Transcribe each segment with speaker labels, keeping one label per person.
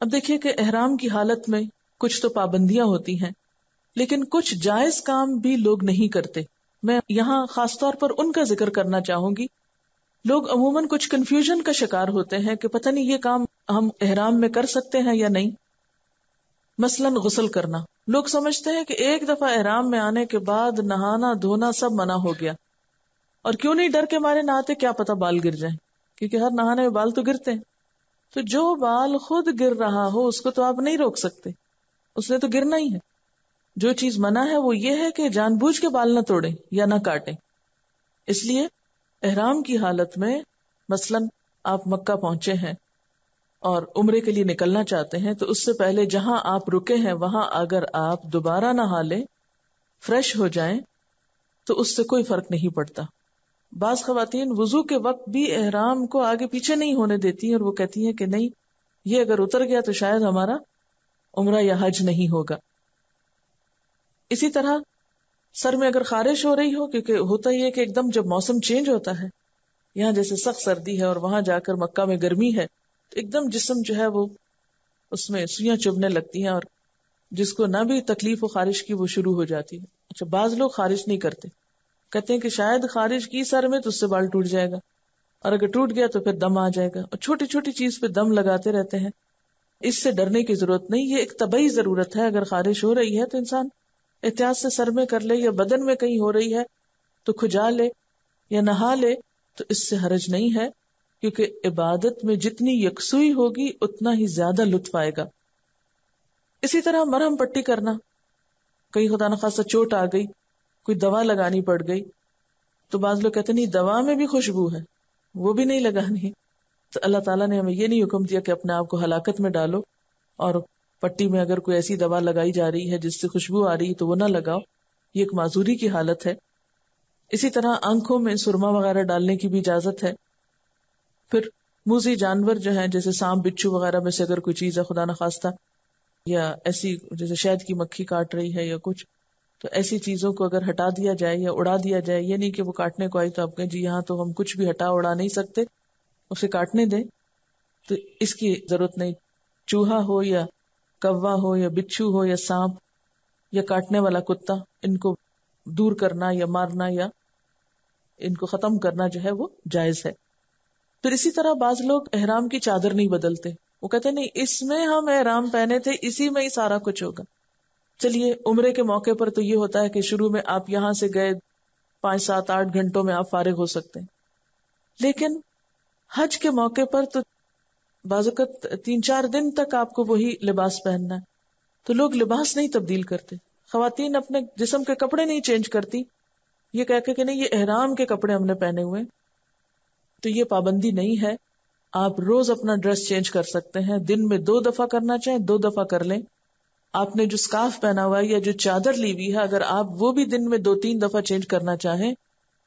Speaker 1: अब देखिए कि एहराम की हालत में कुछ तो पाबंदियाँ होती हैं, लेकिन कुछ जायज़ काम भी लोग नहीं करते। मैं यहाँ खासतौर पर उनका ज़िक्र करना चाहूँगी। लोग अमूमन कुछ कंफ्यूजन का शिकार होते हैं कि पता नहीं ये काम हम एहराम में कर सकते हैं या नहीं। मसलन गुसल करना। लोग समझते हैं कि एक दफ़ा एहराम में आने के बाद नहाना धोना सब मना हो गया। और क्यों नहीं डर के मारे नहाते, क्या पता बाल गिर जाए, क्योंकि हर नहाने में बाल तो गिरते हैं। तो जो बाल खुद गिर रहा हो, उसको तो आप नहीं रोक सकते। उसने तो गिरना ही है। जो चीज़ मना है, वो ये है कि जानबूझ के बाल ना तोड़े या ना काटें। इसलिए एहराम की हालत में, मसलन, आप मक्का पहुँचे हैं और उम्र के लिए निकलना चाहते हैं तो उससे पहले जहाँ आप रुके हैं, वहाँ अगर आप दोबारा नहा लें फ्रेश हो जाएँ तो उससे कोई फ़र्क नहीं पड़ता। बाज खातन वज़ू के वक्त भी एहराम को आगे पीछे नहीं होने देती और वो कहती हैं कि नहीं, ये अगर उतर गया तो शायद हमारा उम्र या हज नहीं होगा। इसी तरह सर में अगर खारिश हो रही हो, क्योंकि होता ही है कि एकदम जब मौसम चेंज होता है, यहाँ जैसे सख्त सर्दी है और वहाँ जाकर मक्का में गर्मी है तो एकदम जिसम जो है वो उसमें सुइयाँ चुभने लगती हैं और जिसको ना भी तकलीफ़ हो खारिश की वो शुरू हो जाती है। अच्छा बाज लोग खारिश नहीं करते। कहते हैं कि शायद खारिज की सर में तो उससे बाल टूट जाएगा। और अगर टूट गया तो फिर दम आ जाएगा। और छोटी छोटी चीज़ पे दम लगाते रहते हैं। इससे डरने की ज़रूरत नहीं, ये एक तबई ज़रूरत है। अगर खारिश हो रही है तो इंसान एहतियात से सर में कर ले या बदन में कहीं हो रही है तो खुजा ले या नहा ले तो इससे हरज नहीं है, क्योंकि इबादत में जितनी यकसुई होगी, उतना ही ज़्यादा लुत्फ आएगा। इसी तरह मरहम पट्टी करना। कहीं खुदा न खासा चोट आ गई कोई दवा लगानी पड़ गई तो बाज लोग कहते नहीं, दवा में भी खुशबू है, वो भी नहीं लगानी। तो अल्लाह ताला ने हमें ये नहीं हुक्म दिया कि अपने आप को हलाकत में डालो और पट्टी में अगर कोई ऐसी दवा लगाई जा रही है जिससे खुशबू आ रही है तो वो ना लगाओ। ये एक माजूरी की हालत है। इसी तरह आँखों में सुरमा वगैरह डालने की भी इजाज़त है। फिर मूजी जानवर जो है, जैसे सांप, बिच्छू वगैरह में से अगर कोई चीज़ है, खुदा न खास्ता, या ऐसी जैसे शहद की मक्खी काट रही है या कुछ तो ऐसी चीज़ों को अगर हटा दिया जाए या उड़ा दिया जाए, ये नहीं कि वो काटने को आई तो आप कहें, जी यहाँ तो हम कुछ भी हटा उड़ा नहीं सकते, उसे काटने दें। तो इसकी ज़रूरत नहीं। चूहा हो या कौवा हो या बिच्छू हो या सांप या काटने वाला कुत्ता, इनको दूर करना या मारना या इनको खत्म करना जो है वो जायज़ है। फिर इसी तरह बाज लोग एहराम की चादर नहीं बदलते। वो कहते नहीं, इसमें हम एहराम पहने थे, इसी में ही सारा कुछ होगा। चलिए, उम्र के मौके पर तो ये होता है कि शुरू में आप यहाँ से गए, पाँच, सात, आठ घंटों में आप फारिग हो सकते हैं। लेकिन हज के मौके पर तो बाजुकत, तीन, चार दिन तक आपको वही लिबास पहनना है। तो लोग लिबास नहीं तब्दील करते। खातन अपने जिसम के कपड़े नहीं चेंज करती। ये कह के कि नहीं, ये एहराम के कपड़े हमने पहने हुए तो ये पाबंदी नहीं है। आप रोज अपना ड्रेस चेंज कर सकते हैं। दिन में दो दफ़ा करना चाहें, दो दफ़ा कर लें। आपने जो स्काफ पहना हुआ है या जो चादर ली हुई है, अगर आप वो भी दिन में दो तीन दफ़ा चेंज करना चाहें,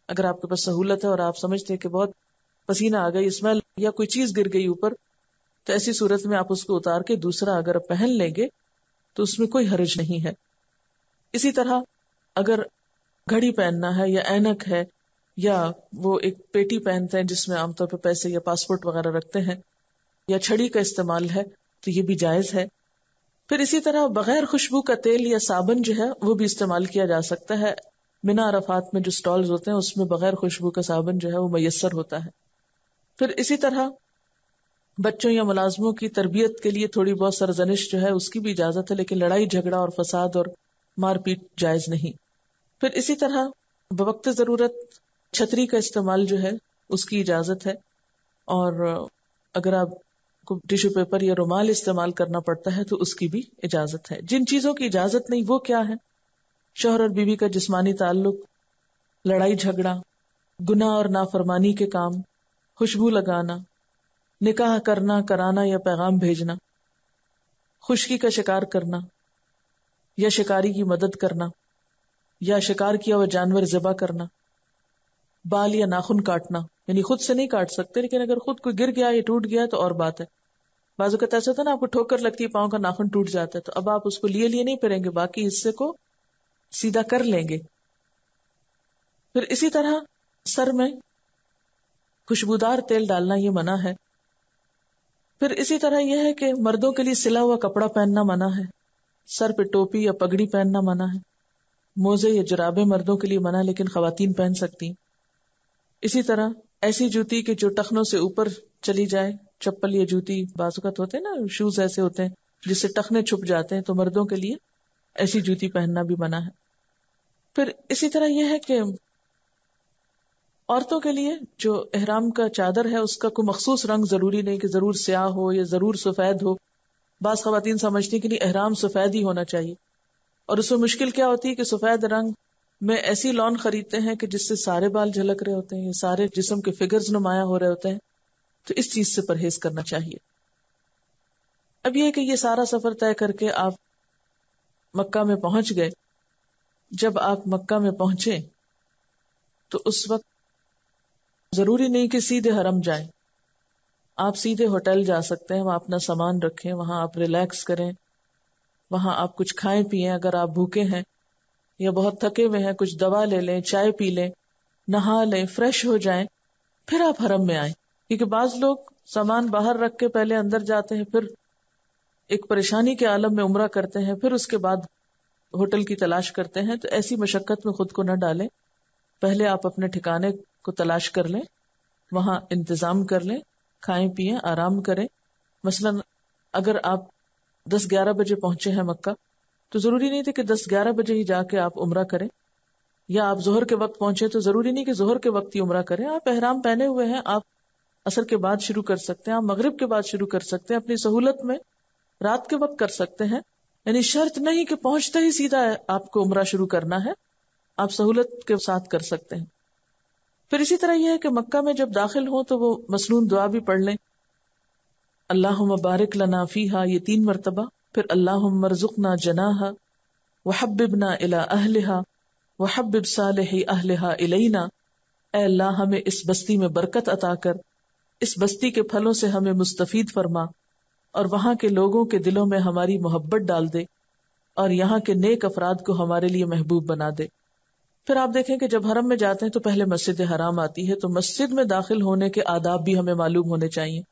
Speaker 1: अगर आपके पास सहूलत है और आप समझते हैं कि बहुत पसीना आ गई स्मेल या कोई चीज़ गिर गई ऊपर तो ऐसी सूरत में आप उसको उतार के दूसरा अगर पहन लेंगे तो उसमें कोई हर्ज नहीं है। इसी तरह, अगर घड़ी पहनना है या ऐनक है, या वो एक पेटी पहनते हैं जिसमें आमतौर पर पैसे या पासपोर्ट वगैरह रखते हैं, या छड़ी का इस्तेमाल है तो ये भी जायज़ है। फिर इसी तरह बगैर खुशबू का तेल या साबन जो है, वो भी इस्तेमाल किया जा सकता है। बिना अरफात में जो स्टॉल्स होते हैं, उसमें बगैर खुशबू का साबन जो है, वो मैसर होता है। फिर इसी तरह बच्चों या मुलाजमों की तरबियत के लिए थोड़ी बहुत सरजनिश जो है, उसकी भी इजाज़त है, लेकिन लड़ाई, झगड़ा और फसाद और मारपीट जायज़ नहीं। फिर इसी तरह बवक्त ज़रूरत छतरी का इस्तेमाल जो है, उसकी इजाज़त है। और अगर आप टिश्यू पेपर या रुमाल इस्तेमाल करना पड़ता है तो उसकी भी इजाज़त है। जिन चीज़ों की इजाज़त नहीं, वो क्या है? शोहर और बीवी का जिस्मानी ताल्लुक, लड़ाई झगड़ा, गुनाह और नाफरमानी के काम, खुशबू लगाना, निकाह करना, कराना या पैगाम भेजना, खुशकी का शिकार करना, या शिकारी की मदद करना, या शिकार किया हुआ जानवर जबा करना, बाल या नाखून काटना, यानी खुद से नहीं काट सकते, लेकिन अगर खुद कोई गिर गया या टूट गया तो और बात है। बाजू का ऐसा था ना, आपको ठोकर लगती है, पाँव का नाखून टूट जाता है तो अब आप उसको लिए लिए नहीं फिरेंगे बाकी हिस्से को सीधा कर लेंगे। फिर इसी तरह सर में खुशबूदार तेल डालना ये मना है। फिर इसी तरह यह है कि मर्दों के लिए सिला हुआ कपड़ा पहनना मना है, सर पे टोपी या पगड़ी पहनना मना है। मोजे या जराबे मर्दों के लिए मना, लेकिन खातन पहन सकती इसी तरह ऐसी जूती के जो टखनों से ऊपर चली जाए चप्पल या जूती बाजुकत होते हैं ना शूज़ ऐसे होते हैं, जिससे टखने छुप जाते हैं तो मर्दों के लिए ऐसी जूती पहनना भी मना है। फिर इसी तरह यह है कि औरतों के लिए जो एहराम का चादर है, उसका कोई मखसूस रंग ज़रूरी नहीं कि ज़रूर स्याह हो या ज़रूर सफ़ेद हो। बास खातन समझती कि नहीं, एहराम सफ़ेद ही होना चाहिए। और उसमें मुश्किल क्या होती है कि सफ़ेद रंग में ऐसी लॉन खरीदते हैं कि जिससे सारे बाल झलक रहे होते हैं सारे जिसम के फिगर्स नुमाया हो रहे होते हैं। तो इस चीज़ से परहेज करना चाहिए। अब यह कि ये सारा सफ़र तय करके आप मक्का में पहुँच गए। जब आप मक्का में पहुँचे तो उस वक्त ज़रूरी नहीं कि सीधे हरम जाए। आप सीधे होटल जा सकते हैं, वहाँ अपना सामान रखें, वहाँ आप रिलैक्स करें, वहाँ आप कुछ खाएँ, पिए, अगर आप भूखे हैं, या बहुत थके हुए हैं, कुछ दवा ले लें, चाय पी लें, नहा लें, फ्रेश हो जाएँ, फिर आप हरम में आए। क्योंकि बाज लोग सामान बाहर रख के पहले अंदर जाते हैं, फिर एक परेशानी के आलम में उम्र करते हैं, फिर उसके बाद होटल की तलाश करते हैं। तो ऐसी मशक्कत में खुद को न डालें। पहले आप अपने ठिकाने को तलाश कर लें, वहाँ इंतज़ाम कर लें, खाएँ, पिए, आराम करें। मसलन, अगर आप दस ग्यारह बजे पहुँचे हैं मक्का तो ज़रूरी नहीं थे कि दस ग्यारह बजे ही जाके आप उम्र करें। या आप जोहर के वक्त पहुँचे तो ज़रूरी नहीं कि जोहर के वक्त ही उम्र करें। आप एहराम पहने हुए हैं, आप असर के बाद शुरू कर सकते हैं, आप मगरब के बाद शुरू कर सकते हैं, अपनी सहूलत में रात के वक्त कर सकते हैं। यानी शर्त नहीं कि पहुँचते ही सीधा आपको उम्र शुरू करना है, आप सहूलत के साथ कर सकते हैं। फिर इसी तरह यह है कि मक्का में जब दाखिल हो तो वो मसनून दुआ भी पढ़ लें। अल्लाह मुबारक लना फीहा, ये तीन मरतबा। फिर अल्लाह मरजुकना जनाहा वहबिबना इला अहलिहा वहबिब सालह अहलिहा इलैना। अल्लाह, हमें इस बस्ती में बरकत अता कर। इस बस्ती के फलों से हमें मुस्तफीद फरमा और वहाँ के लोगों के दिलों में हमारी मोहब्बत डाल दे और यहाँ के नेक अफराद को हमारे लिए महबूब बना दे। फिर आप देखें कि जब हरम में जाते हैं तो पहले मस्जिद हराम आती है तो मस्जिद में दाखिल होने के आदाब भी हमें मालूम होने चाहिए।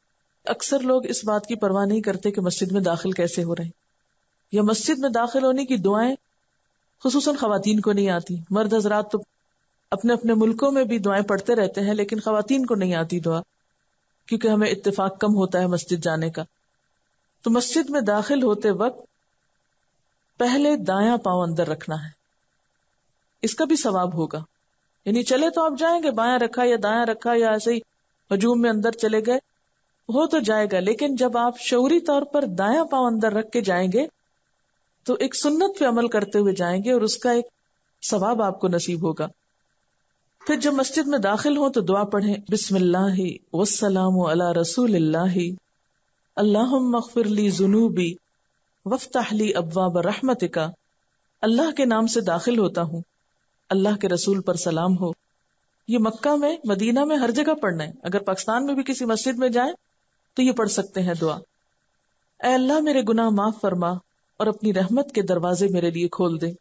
Speaker 1: अक्सर लोग इस बात की परवाह नहीं करते कि मस्जिद में दाखिल कैसे हो रहे हैं। या मस्जिद में दाखिल होने की दुआएँ खसूस खातन को नहीं आती। मर्द हजरात तो अपने अपने मुल्कों में भी दुआएँ पढ़ते रहते हैं, लेकिन खातन को नहीं आती दुआ। क्योंकि हमें इत्तेफाक कम होता है मस्जिद जाने का। तो मस्जिद में दाखिल होते वक्त पहले दाया पाँव अंदर रखना है। इसका भी सवाब होगा। यानी चले तो आप जाएँगे, बाया रखा या दाया रखा या ऐसे ही हजूम में अंदर चले गए, हो तो जाएगा। लेकिन जब आप शौरी तौर पर दाया पाँव अंदर रख के जाएँगे तो एक सुन्नत पे अमल करते हुए जाएँगे और उसका एक सवाब आपको नसीब होगा। फिर जब मस्जिद में दाखिल हो तो दुआ पढ़ें, बिस्मिल्लाह अला रसूल अल्लाह मगफिरली जुनूबी वफ्ताहली अब्वाब रहमतिका। अल्लाह के नाम से दाखिल होता हूँ। अल्लाह के रसूल पर सलाम हो। ये मक्का में, मदीना में हर जगह पढ़ना है। अगर पाकिस्तान में भी किसी मस्जिद में जाए तो ये पढ़ सकते हैं दुआ। अल्लाह मेरे गुनाह माफ़ फरमा और अपनी रहमत के दरवाजे मेरे लिए खोल दे।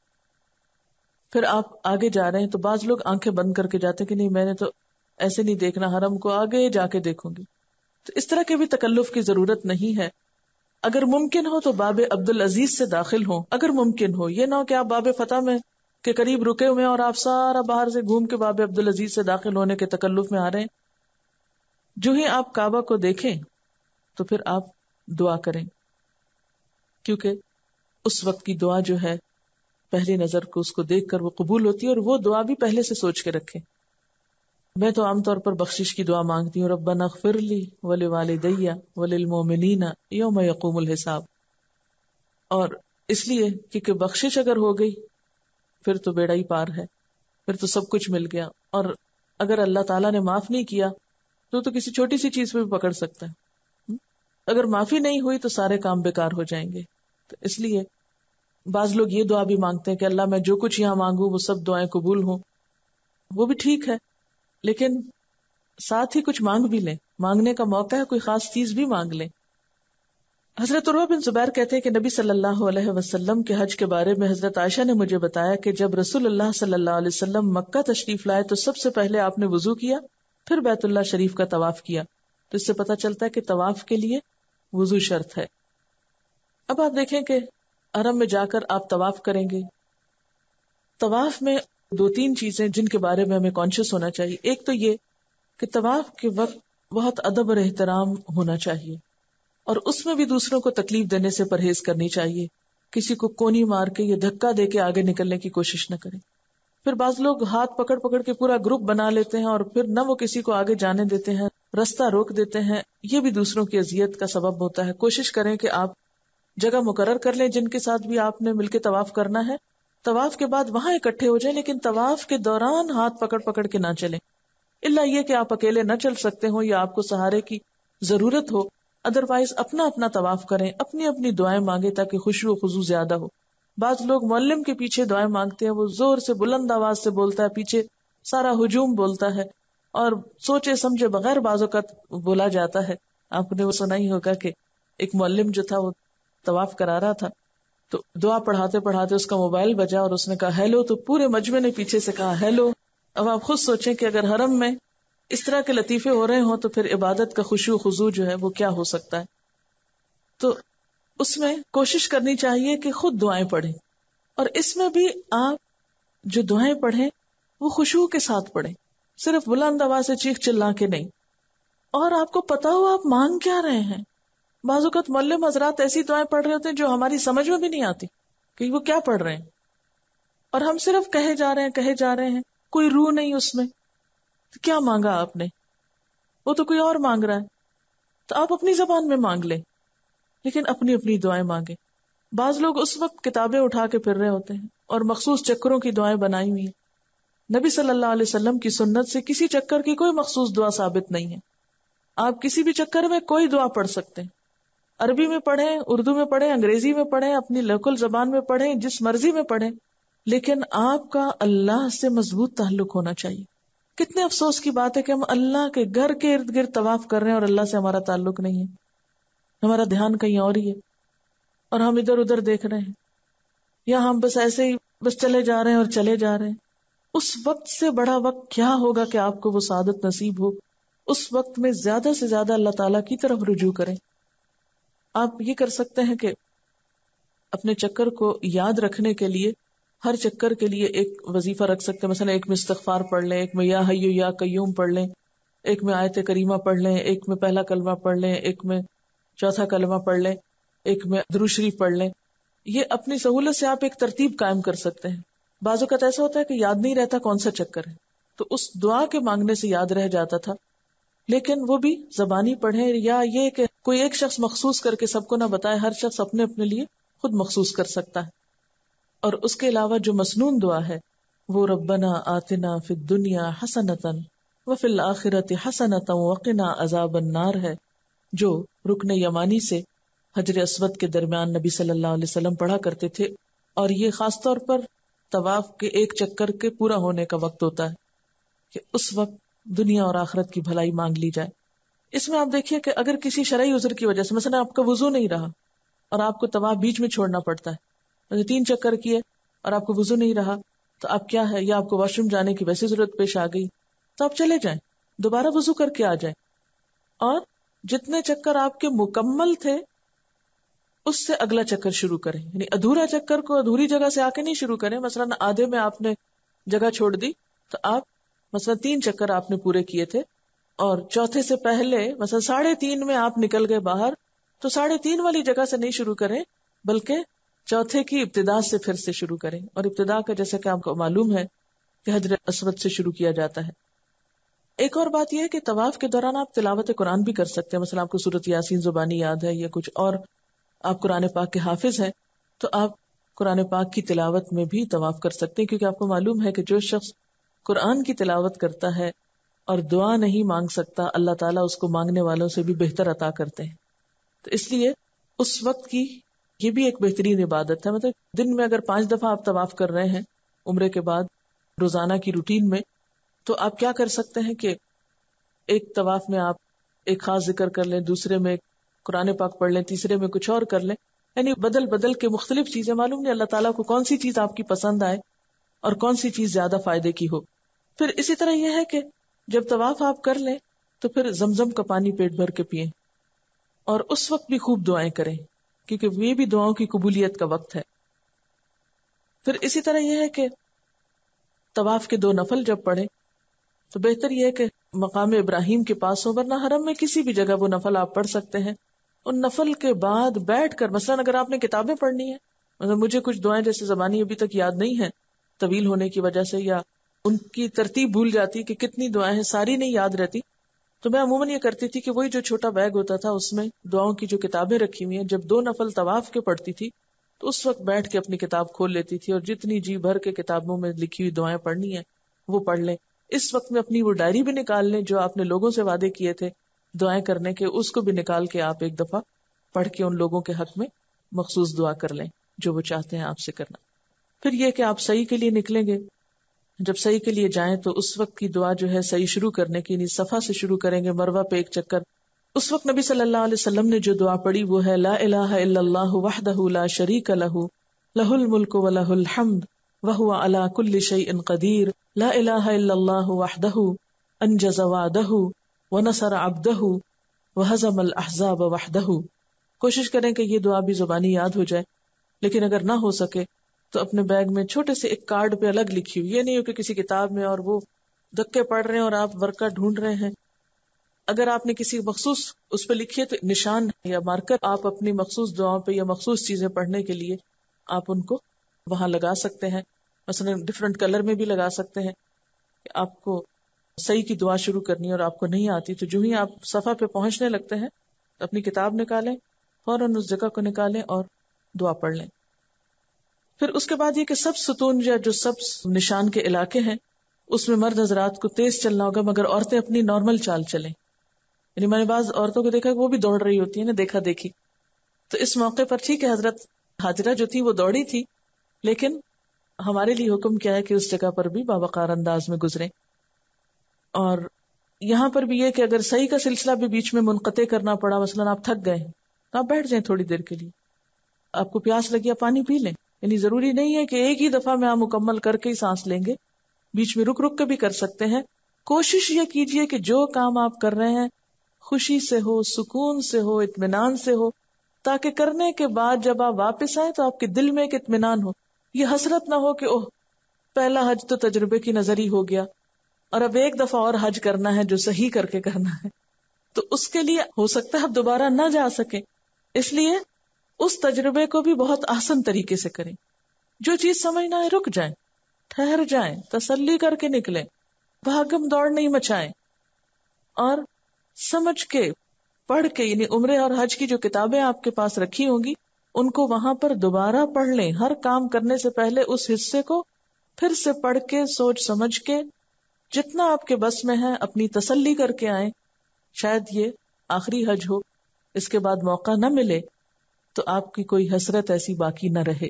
Speaker 1: फिर आप आगे जा रहे हैं तो बाज लोग आँखें बंद करके जाते कि नहीं, मैंने तो ऐसे नहीं देखना, हरम को आगे जाके देखूँगी। तो इस तरह के भी तकल्लुफ की ज़रूरत नहीं है। अगर मुमकिन हो तो बाब अब्दुल अज़ीज़ से दाखिल हो। अगर मुमकिन हो, ये ना हो कि आप बाब फतेह में के करीब रुके हुए और आप सारा बाहर से घूम के बाब अब्दुल अज़ीज़ से दाखिल होने के तकल्लुफ में आ रहे हैं। जो ही आप काबा को देखें तो फिर आप दुआ करें। क्योंकि उस वक्त की दुआ जो है पहली नज़र को उसको देखकर वो कबूल होती है और वो दुआ भी पहले से सोच के रखें। मैं तो आमतौर पर बख्शिश की दुआ मांगती हूँ, रब्बना फिरली वल वालदैया वलिल मोमिनीना योम यकूमुल हिसाब। और इसलिए क्योंकि बख्शिश अगर हो गई, फिर तो बेड़ा ही पार है, फिर तो सब कुछ मिल गया। और अगर अल्लाह ताला ने माफ़ नहीं किया तो तो किसी छोटी सी चीज़ में भी पकड़ सकता है। हम्म? अगर माफ़ी नहीं हुई तो सारे काम बेकार हो जाएँगे। तो इसलिए बाज लोग ये दुआ भी मांगते हैं कि अल्लाह मैं जो कुछ यहाँ मांगू, वो सब दुआएँ कबूल हो। वो भी ठीक है, लेकिन साथ ही कुछ मांग भी लें। मांगने का मौका है, कोई खास चीज़ भी मांग लें। हज़रत बिन जुबैर कहते हैं कि नबी सल्लल्लाहु अलैहि वसल्लम के हज के बारे में हज़रत आयशा ने मुझे बताया कि जब रसूल अल्लाह सल्लल्लाहु अलैहि वसल्लम मक्का तशरीफ़ लाए तो सबसे पहले आपने वज़ू किया, फिर बैतुल्लाह शरीफ का तवाफ किया। तो इससे पता चलता है कि तवाफ के लिए वज़ू शर्त है। अब आप देखें कि अरब में जाकर आप तवाफ करेंगे। तवाफ में दो तीन चीज़ें जिनके बारे में हमें कॉन्शियस होना चाहिए। एक तो ये कि तवाफ के वक्त बहुत अदब और एहतराम होना चाहिए और उसमें भी दूसरों को तकलीफ़ देने से परहेज करनी चाहिए। किसी को कोनी मार के या धक्का दे के आगे निकलने की कोशिश न करें। फिर बाज लोग हाथ पकड़ पकड़ के पूरा ग्रुप बना लेते हैं और फिर न वो किसी को आगे जाने देते हैं, रास्ता रोक देते हैं। ये भी दूसरों की अजियत का सबब होता है। कोशिश करें कि आप जगह मुकर कर लें जिनके साथ भी आपने मिलकर तवाफ करना है। तवाफ के बाद वहाँ इकट्ठे हो जाए, लेकिन तवाफ के दौरान हाथ पकड़ पकड़ के ना चले। इला ये कि आप अकेले न चल सकते हो या आपको सहारे की ज़रूरत हो अदरवाइज़ अपना अपना तवाफ करें अपनी अपनी दुआएँ मांगे ताकि खुशबू खुजू ज़्यादा हो। बाज लोग मोल्लम के पीछे दुआएँ मांगते हैं, वो ज़ोर से बुलंद आवाज़ से बोलता है, पीछे सारा हजूम बोलता है, और सोचे समझे बगैर बाजों का बोला जाता है। आपने वो सुना ही होगा कि एक मोल्लिम जो था, वो तवाफ करा रहा था। तो दुआ पढ़ाते पढ़ाते उसका मोबाइल बजा और उसने कहा, हेलो तो पूरे मजमे ने पीछे से कहा, हेलो, अब आप खुद सोचें कि अगर हरम में इस तरह के लतीफे हो रहे हो तो फिर इबादत का खुशू, खुजू जो है, वो क्या हो सकता है? तो उसमें कोशिश करनी चाहिए कि खुद दुआएँ पढ़ें। और इसमें भी आप जो दुआएँ पढ़ें, वो खुशबू के साथ पढ़ें। सिर्फ़ बुलंद आवाज़ से चीख चिल्ला के नहीं। और आपको पता हो आप मांग क्या रहे हैं? बाजुकत मल्लम हजरात ऐसी दुआएँ पढ़ रहे होते हैं जो हमारी समझ में भी नहीं आती कि वो क्या पढ़ रहे हैं। और हम सिर्फ़ कहे जा रहे हैं, कहे जा रहे हैं। कोई रूह नहीं उसमें। तो क्या मांगा आपने? वो तो कोई और मांग रहा है। तो आप अपनी जबान में मांग लें। लेकिन अपनी अपनी दुआएँ मांगे। बाज लोग उस वक्त किताबें उठा के फिर रहे होते हैं और मखसूस चक्करों की दुआएँ बनाई हुई है। नबी सल्लल्लाहु अलैहि वसल्लम की सुन्नत से किसी चक्कर की कोई मखसूस दुआ साबित नहीं है। आप किसी भी चक्कर में कोई दुआ पढ़ सकते हैं। अरबी में पढ़ें, उर्दू में पढ़ें, अंग्रेज़ी में पढ़ें, अपनी लोकल जबान में पढ़ें, जिस मर्ज़ी में पढ़ें, लेकिन आपका अल्लाह से मज़बूत ताल्लुक होना चाहिए। कितने अफसोस की बात है कि हम अल्लाह के घर के इर्द गिर्द तवाफ कर रहे हैं और अल्लाह से हमारा ताल्लुक नहीं है। हमारा ध्यान कहीं और ही है और हम इधर उधर देख रहे हैं। या हम बस ऐसे ही, बस चले जा रहे हैं और चले जा रहे हैं। उस वक्त से बड़ा वक्त क्या होगा कि आपको वो सादत नसीब हो? उस वक्त में ज़्यादा से ज़्यादा अल्लाह ताला की तरफ़ रुजू करें। आप ये कर सकते हैं कि अपने चक्कर को याद रखने के लिए, हर चक्कर के लिए एक वजीफा रख सकते हैं। मसला एक में इस्तफार पढ़ लें, एक में या हयो या कयूम पढ़ लें, एक में आयत करीमा पढ़ लें, एक में पहला कलमा पढ़ लें, एक में चौथा कलमा पढ़ लें, एक में द्रुशरी पढ़ लें। ये अपनी सहूलत से आप एक तरतीब कायम कर सकते हैं। बाजू का ऐसा होता है कि याद नहीं रहता कौन सा चक्कर है। तो उस दुआ के मांगने से याद रह जाता था। लेकिन वो भी जबानी पढ़े या ये कि कोई एक शख्स मखसूस करके सबको ना बताए, हर शख्स अपने अपने लिए खुद मखसूस कर सकता है। और उसके अलावा जो मसनून दुआ है, वो रब्बना आतिना फिद दुनिया हसनतन व फिल आखिरत हसनत वक़िना अजाब नार है। जो रुकन यमानी से हजर असवद के दरमियान नबी सल्लल्लाहु अलैहि वसल्लम पढ़ा करते थे और ये खास तौर पर तवाफ के एक चक्कर के पूरा होने का वक्त होता है कि उस वक्त दुनिया और आखिरत की भलाई मांग ली जाए। इसमें आप देखिए कि अगर किसी शरय उजर की वजह से मसला आपका वज़ू नहीं रहा और आपको तवाफ बीच में छोड़ना पड़ता है तो तीन चक्कर किए और आपको वज़ू नहीं रहा तो आप क्या है? या आपको वॉशरूम जाने की वैसी ज़रूरत पेश आ गई तो आप चले जाएँ, दोबारा वज़ू करके आ जाएँ। और जितने चक्कर आपके मुकम्मल थे, उससे अगला चक्कर शुरू करें। यानी अधूरा चक्कर को अधूरी जगह से आके नहीं शुरू करें। मसलन आधे में आपने जगह छोड़ दी तो आप मसलन तीन चक्कर आपने पूरे किए थे। और चौथे से पहले मसलन साढ़े तीन में आप निकल गए बाहर तो साढ़े तीन वाली जगह से नहीं शुरू करें, बल्कि चौथे की इब्तदा से फिर से शुरू करें। और इब्तदा का, जैसे कि आपको मालूम है, कि हजर असवद से शुरू किया जाता है। एक और बात यह है कि तवाफ के दौरान आप तिलावत कुरान भी कर सकते हैं। मतलब आपको सूरत यासीन जुबानी याद है या कुछ और, आप कुरान पाक के हाफिज हैं तो आप कुरान पाक की तिलावत में भी तवाफ कर सकते हैं, क्योंकि आपको मालूम है कि जो शख्स कुरान की तिलावत करता है और दुआ नहीं मांग सकता, अल्लाह ताला उसको मांगने वालों से भी बेहतर अता करते हैं। तो इसलिए उस वक्त की ये भी एक बेहतरीन इबादत है। मतलब दिन में अगर पाँच दफ़ा आप तवाफ कर रहे हैं, उम्र के बाद रोज़ाना की रूटीन में तो आप क्या कर सकते हैं कि एक तवाफ में आप एक खास ज़िक्र कर लें, दूसरे में कुरान पाक पढ़ लें, तीसरे में कुछ और कर लें। यानी बदल बदल के मुख्तलिफ़ चीज़ें, मालूम नहीं अल्लाह ताला को कौन सी चीज़ आपकी पसंद आए और कौन सी चीज़ ज़्यादा फ़ायदे की हो। फिर इसी तरह यह है कि जब तवाफ आप कर लें तो फिर जमजम का पानी पेट भर के पिए। और उस वक्त भी खूब दुआएँ करें, क्योंकि वे भी दुआओं की कबूलियत का वक्त है। फिर इसी तरह यह है कि तवाफ के दो नफल जब पढ़े तो बेहतर यह है कि मकाम इब्राहिम के पास हो, वरना हरम में किसी भी जगह वो नफल आप पढ़ सकते हैं। उन नफल के बाद बैठ कर मसलन अगर आपने किताबें पढ़नी है मतलब मुझे कुछ दुआएँ जैसे जबानी अभी तक याद नहीं है तवील होने की वजह से या उनकी तरतीब भूल जाती कि कितनी दुआएँ हैं, सारी नहीं याद रहती। तो मैं अमूमन ये करती थी कि वही जो छोटा बैग होता था, उसमें दुआओं की जो किताबें रखी हुई हैं, जब दो नफल तवाफ के पढ़ती थी तो उस वक्त बैठ के अपनी किताब खोल लेती थी और जितनी जी भर के किताबों में लिखी हुई दुआएँ पढ़नी है, वो पढ़ लें। इस वक्त में अपनी वो डायरी भी निकाल लें, जो आपने लोगों से वादे किए थे दुआएँ करने के, उसको भी निकाल के आप एक दफ़ा पढ़ के उन लोगों के हक में मखसूस दुआ कर लें, जो वो चाहते हैं आपसे करना। फिर यह कि आप सही के लिए निकलेंगे। जब सही के लिए जाएँ तो उस वक्त की दुआ जो है सही शुरू करने की सफ़ा से शुरू करेंगे, मरवा पे एक चक्कर। उस वक्त नबी सल्लल्लाहु अलैहि वसल्लम ने जो दुआ पढ़ी, वो है, ला इलाहा इल्लल्लाहु वहदहु ला शरीक लहु, लहुल मुल्क व लहुल हम्द हुवा अला कुल्लि शैइन कदीर, ला इलाहा इल्लल्लाहु वहदहु अनजज़ वादहु, व नसर अब्दहु, व हज़म अल अहज़ाब वहदहु। कोशिश करें कि ये दुआ भी जुबानी याद हो जाए, लेकिन अगर ना हो सके तो अपने बैग में छोटे से एक कार्ड पे अलग लिखी हुई। ये नहीं हो कि किसी किताब में और वो धक्के पढ़ रहे हैं और आप वर्का ढूंढ रहे हैं। अगर आपने किसी मखसूस उस पर लिखी है तो निशान या मार्कर। आप अपनी मखसूस दुआओं पे या मखसूस चीज़ें पढ़ने के लिए आप उनको वहाँ लगा सकते हैं। मसलन डिफरेंट कलर में भी लगा सकते हैं। आपको सही की दुआ शुरू करनी है और आपको नहीं आती तो जो ही आप सफ़ा पे पहुँचने लगते हैं तो अपनी किताब निकालें, फ़ौरन उस जगह को निकालें और दुआ पढ़ लें। फिर उसके बाद ये कि सब सुतून या जो सब निशान के इलाके हैं, उसमें मर्द हजरात को तेज चलना होगा, मगर औरतें अपनी नॉर्मल चाल चलें। यानी मैंने बाज औरतों को देखा वो भी दौड़ रही होती है, ना देखा देखी। तो इस मौके पर ठीक है, हज़रत हाजरा जो थी वो दौड़ी थी, लेकिन हमारे लिए हुक्म क्या है कि उस जगह पर भी बाबाकार अंदाज में गुजरे। और यहाँ पर भी ये कि अगर सही का सिलसिला भी बीच में मुनक़ते करना पड़ा, मसलन आप थक गए तो आप बैठ जाए थोड़ी देर के लिए। आपको प्यास लगी, आप पानी पी लें। यानी ज़रूरी नहीं है कि एक ही दफ़ा में आप मुकम्मल करके ही सांस लेंगे। बीच में रुक रुक के भी कर सकते हैं। कोशिश ये कीजिए कि जो काम आप कर रहे हैं, खुशी से हो, सुकून से हो, इत्मीनान से हो, ताकि करने के बाद जब आप वापस आए तो आपके दिल में एक इत्मीनान हो। ये हसरत ना हो कि, ओह, पहला हज तो तजुर्बे की नज़र ही हो गया, और अब एक दफ़ा और हज करना है जो सही करके करना है। तो उसके लिए हो सकता है आप दोबारा ना जा सके। इसलिए उस तजुर्बे को भी बहुत आसान तरीके से करें। जो चीज़ समझना है रुक जाए। ठहर जाए, तसल्ली करके निकले। भागम दौड़ नहीं मचाए। और समझ के, पढ़ के, यानी उम्र और हज की जो किताबें आपके पास रखी होंगी, उनको वहाँ पर दोबारा पढ़ लें। हर काम करने से पहले उस हिस्से को फिर से पढ़ के, सोच समझ के, जितना आपके बस में है, अपनी तसल्ली करके आए। शायद ये आखिरी हज हो, इसके बाद मौका न मिले। तो आपकी कोई हसरत ऐसी बाकी न रहे।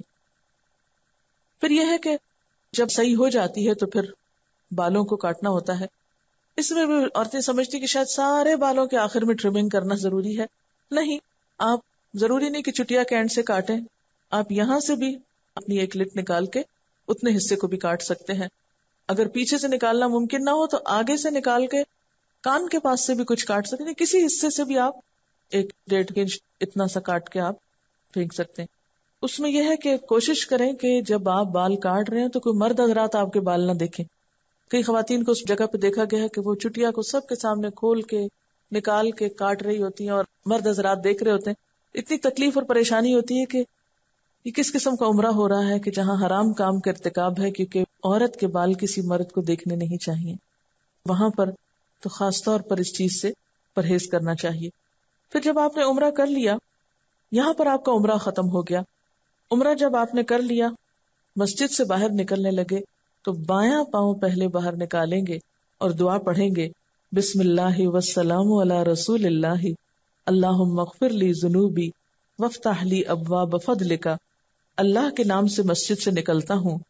Speaker 1: फिर यह है कि जब सही हो जाती है तो फिर बालों को काटना होता है। इसमें भी औरतें समझती कि शायद सारे बालों के आखिर में ट्रिमिंग करना ज़रूरी है। नहीं, आप ज़रूरी नहीं कि चुटिया के एंड से काटें। आप यहाँ से भी अपनी एक लिट निकाल के उतने हिस्से को भी काट सकते हैं। अगर पीछे से निकालना मुमकिन ना हो तो आगे से निकाल के कान के पास से भी कुछ काट सकते हैं। किसी हिस्से से भी आप एक डेढ़ इंच इतना सा काट के आप फेंक सकते हैं। उसमें यह है कि कोशिश करें कि जब आप बाल काट रहे हैं तो कोई मर्द हजरात आपके बाल ना देखें। कई खातन को उस जगह पे देखा गया है कि वो चुटिया को सबके सामने खोल के, निकाल के काट रही होती हैं और मर्द हजरात देख रहे होते हैं। इतनी तकलीफ़ और परेशानी होती है कि ये किस किस्म का उम्र हो रहा है कि जहाँ हराम काम का इरतकाब है क्योंकि औरत के बाल किसी मर्द को देखने नहीं चाहिए। वहाँ पर तो खास तौर पर इस चीज़ से परहेज करना चाहिए। फिर जब आपने उम्र कर लिया यहाँ पर आपका उम्र खत्म हो गया। उम्र जब आपने कर लिया, मस्जिद से बाहर निकलने लगे तो बाया पाँव पहले बाहर निकालेंगे और दुआ पढ़ेंगे अला रसूल अल्लाह ली जुनूबी वफ्ताहली अब्वा बफद लिखा अल्लाह के नाम से मस्जिद से निकलता हूँ,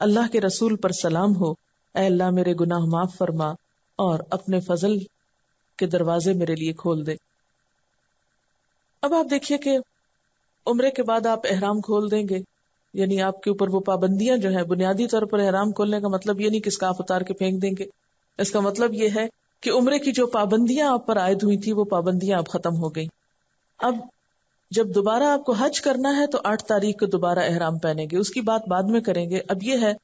Speaker 1: अल्लाह के रसूल पर सलाम हो ए अल्लाह मेरे गुनाह माफ़ फरमा और अपने फजल के दरवाजे मेरे लिए खोल दे। अब आप देखिए कि उम्र के बाद आप एहराम खोल देंगे। यानी आपके ऊपर वो पाबंदियाँ जो है, बुनियादी तौर पर एहराम खोलने का मतलब ये नहीं कि स्काफ उतार के फेंक देंगे। इसका मतलब ये है कि उम्र की जो पाबंदियाँ आप पर आयद हुई थी, वो पाबंदियाँ अब खत्म हो गई। अब जब दोबारा आपको हज करना है तो आठ तारीख को दोबारा एहराम पहनेंगे। उसकी बात बाद में करेंगे। अब यह है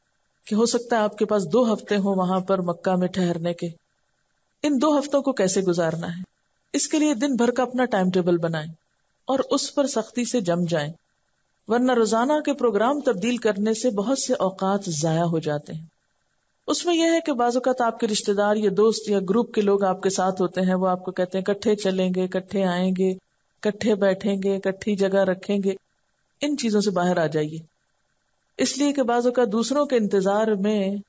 Speaker 1: कि हो सकता है आपके पास दो हफ़्ते हो वहाँ पर मक्का में ठहरने के। इन दो हफ्तों को कैसे गुजारना है? इसके लिए दिन भर का अपना टाइम टेबल बनाएँ। और उस पर सख्ती से जम जाएँ, वरना रोज़ाना के प्रोग्राम तब्दील करने से बहुत से औकात जाया हो जाते हैं। उसमें यह है कि बाजुकात आपके रिश्तेदार या दोस्त या ग्रुप के लोग आपके साथ होते हैं, वो आपको कहते हैं, इकट्ठे चलेंगे, इकट्ठे आएँगे, इकट्ठे बैठेंगे, इकट्ठी जगह रखेंगे। इन चीज़ों से बाहर आ जाइए। इसलिए कि बाजुका दूसरों के इंतज़ार में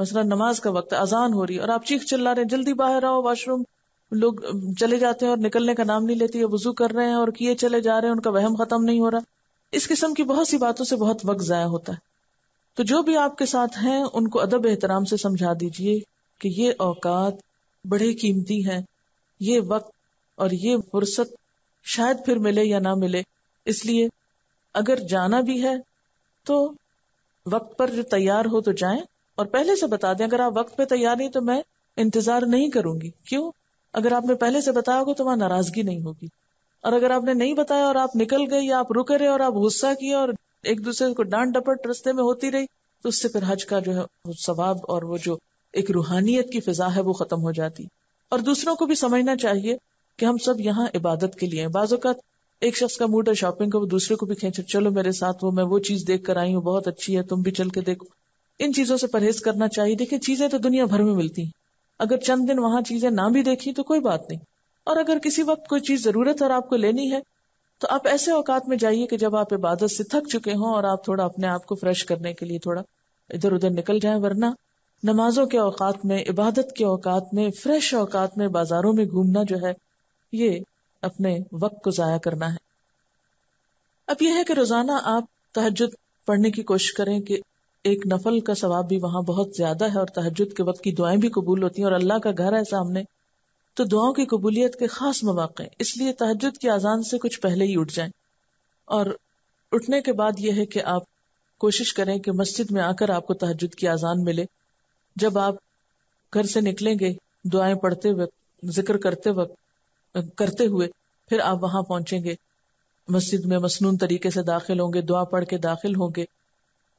Speaker 1: मसला नमाज़ का वक्त अजान हो रही है और आप चीख चिल्ला रहे हैं, जल्दी बाहर आओ, वॉशरूम। लोग चले जाते हैं और निकलने का नाम नहीं लेते वज़ू कर रहे हैं और किए चले जा रहे हैं, उनका वहम खत्म नहीं हो रहा। इस किस्म की बहुत सी बातों से बहुत वक्त जाया होता है। तो जो भी आपके साथ हैं, उनको अदब एहतराम से समझा दीजिए कि ये औकात बड़े कीमती हैं। ये वक्त और ये फुर्सत शायद फिर मिले या ना मिले। इसलिए अगर जाना भी है तो वक्त पर जो तैयार हो तो जाएँ। और पहले से बता दें, अगर आप वक्त पे तैयार नहीं तो मैं इंतज़ार नहीं करूँगी। क्यों? अगर आपने पहले से बताया होगा तो वहाँ नाराज़गी नहीं होगी। और अगर आपने नहीं बताया और आप निकल गए या आप रुके रहे और आप गुस्सा किए और एक दूसरे को डांट डपट रस्ते में होती रही तो उससे फिर हज का जो है सवाब और वो जो एक रूहानियत की फिजा है वो खत्म हो जाती। और दूसरों को भी समझना चाहिए कि हम सब यहाँ इबादत के लिए बाजुकात एक शख्स का मूड है शॉपिंग का, वो दूसरे को भी खेचे, चलो मेरे साथ वो, मैं वो चीज़ देख कर आई हूँ, बहुत अच्छी है, तुम भी चल के देखो। इन चीज़ों से परहेज करना चाहिए। देखिए, चीज़ें तो दुनिया भर में मिलती हैं। अगर चंद दिन वहाँ चीज़ें ना भी देखी तो कोई बात नहीं। और अगर किसी वक्त कोई चीज़ ज़रूरत और आपको लेनी है तो आप ऐसे औकात में जाइए कि जब आप इबादत से थक चुके हों और आप थोड़ा अपने आप को फ्रेश करने के लिए थोड़ा इधर उधर निकल जाएँ, वरना नमाजों के औकात में, इबादत के औकात में, फ्रेश औकात में बाजारों में घूमना जो है, ये अपने वक्त को जाया करना है। अब यह है कि रोज़ाना आप तहजद पढ़ने की कोशिश करें कि एक नफल का सवाब भी वहाँ बहुत ज़्यादा है और तहजद के वक्त की दुआएँ भी कबूल होती हैं और अल्लाह का घर है सामने तो दुआओं की कबूलियत के खास मौके इसलिए तहजद की आजान से कुछ पहले ही उठ जाए। और उठने के बाद यह है कि आप कोशिश करें कि मस्जिद में आकर आपको तहजद की आजान मिले। जब आप घर से निकलेंगे, दुआएँ पढ़ते वक्त, ज़िक्र करते वक्त करते हुए, फिर आप वहाँ पहुँचेंगे। मस्जिद में मसनून तरीके से दाखिल होंगे, दुआ पढ़ के दाखिल होंगे।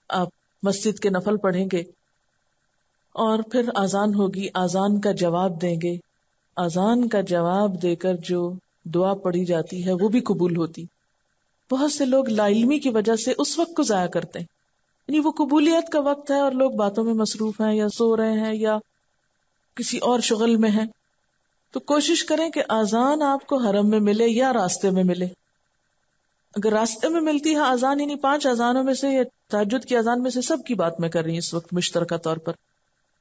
Speaker 1: आप मस्जिद के नफल पढ़ेंगे और फिर आजान होगी, आजान का जवाब देंगे। आजान का जवाब देकर जो दुआ पढ़ी जाती है, वो भी कबूल होती। बहुत से लोग लाइलमी की वजह से उस वक्त को जाया करते हैं। यानी वो कबूलियत का वक्त है और लोग बातों में मसरूफ हैं या सो रहे हैं या किसी और शुगल में हैं। तो कोशिश करें कि आजान आपको हरम में मिले या रास्ते में मिले। अगर रास्ते में मिलती है आजान, यानी पाँच अजानों में से या ताजुद की अजान में से सबकी बात मैं कर रही हूँ इस वक्त मुश्तर तौर पर।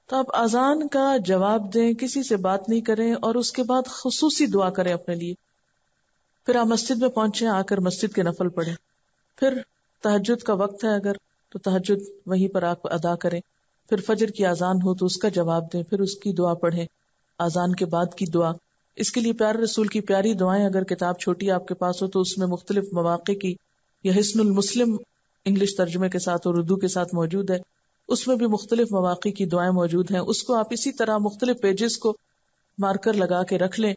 Speaker 1: तो आप अजान का जवाब दें, किसी से बात नहीं करें और उसके बाद खसूसी दुआ करें अपने लिए। फिर आप मस्जिद में पहुँचे, आकर मस्जिद के नफल पढ़े। फिर तहजद का वक्त है अगर तो तहजद वहीं पर आप अदा करें। फिर फजर की आजान हो तो उसका जवाब दें, फिर उसकी दुआ पढ़ें। आजान के बाद की दुआ। इसके लिए प्यार रसूल की प्यारी दुआएँ, अगर किताब छोटी आपके पास हो तो उसमें मुख्तलिफ़ मौाक़े की यह हिस्नुल मुस्लिम इंग्लिश तर्जमे के साथ और उर्दू के साथ मौजूद है, उसमें भी मुख्तलिफ़ मौाक़े की दुआएँ मौजूद हैं। उसको आप इसी तरह मुख्तलिफ़ पेजेस को मार्कर लगा के रख लें,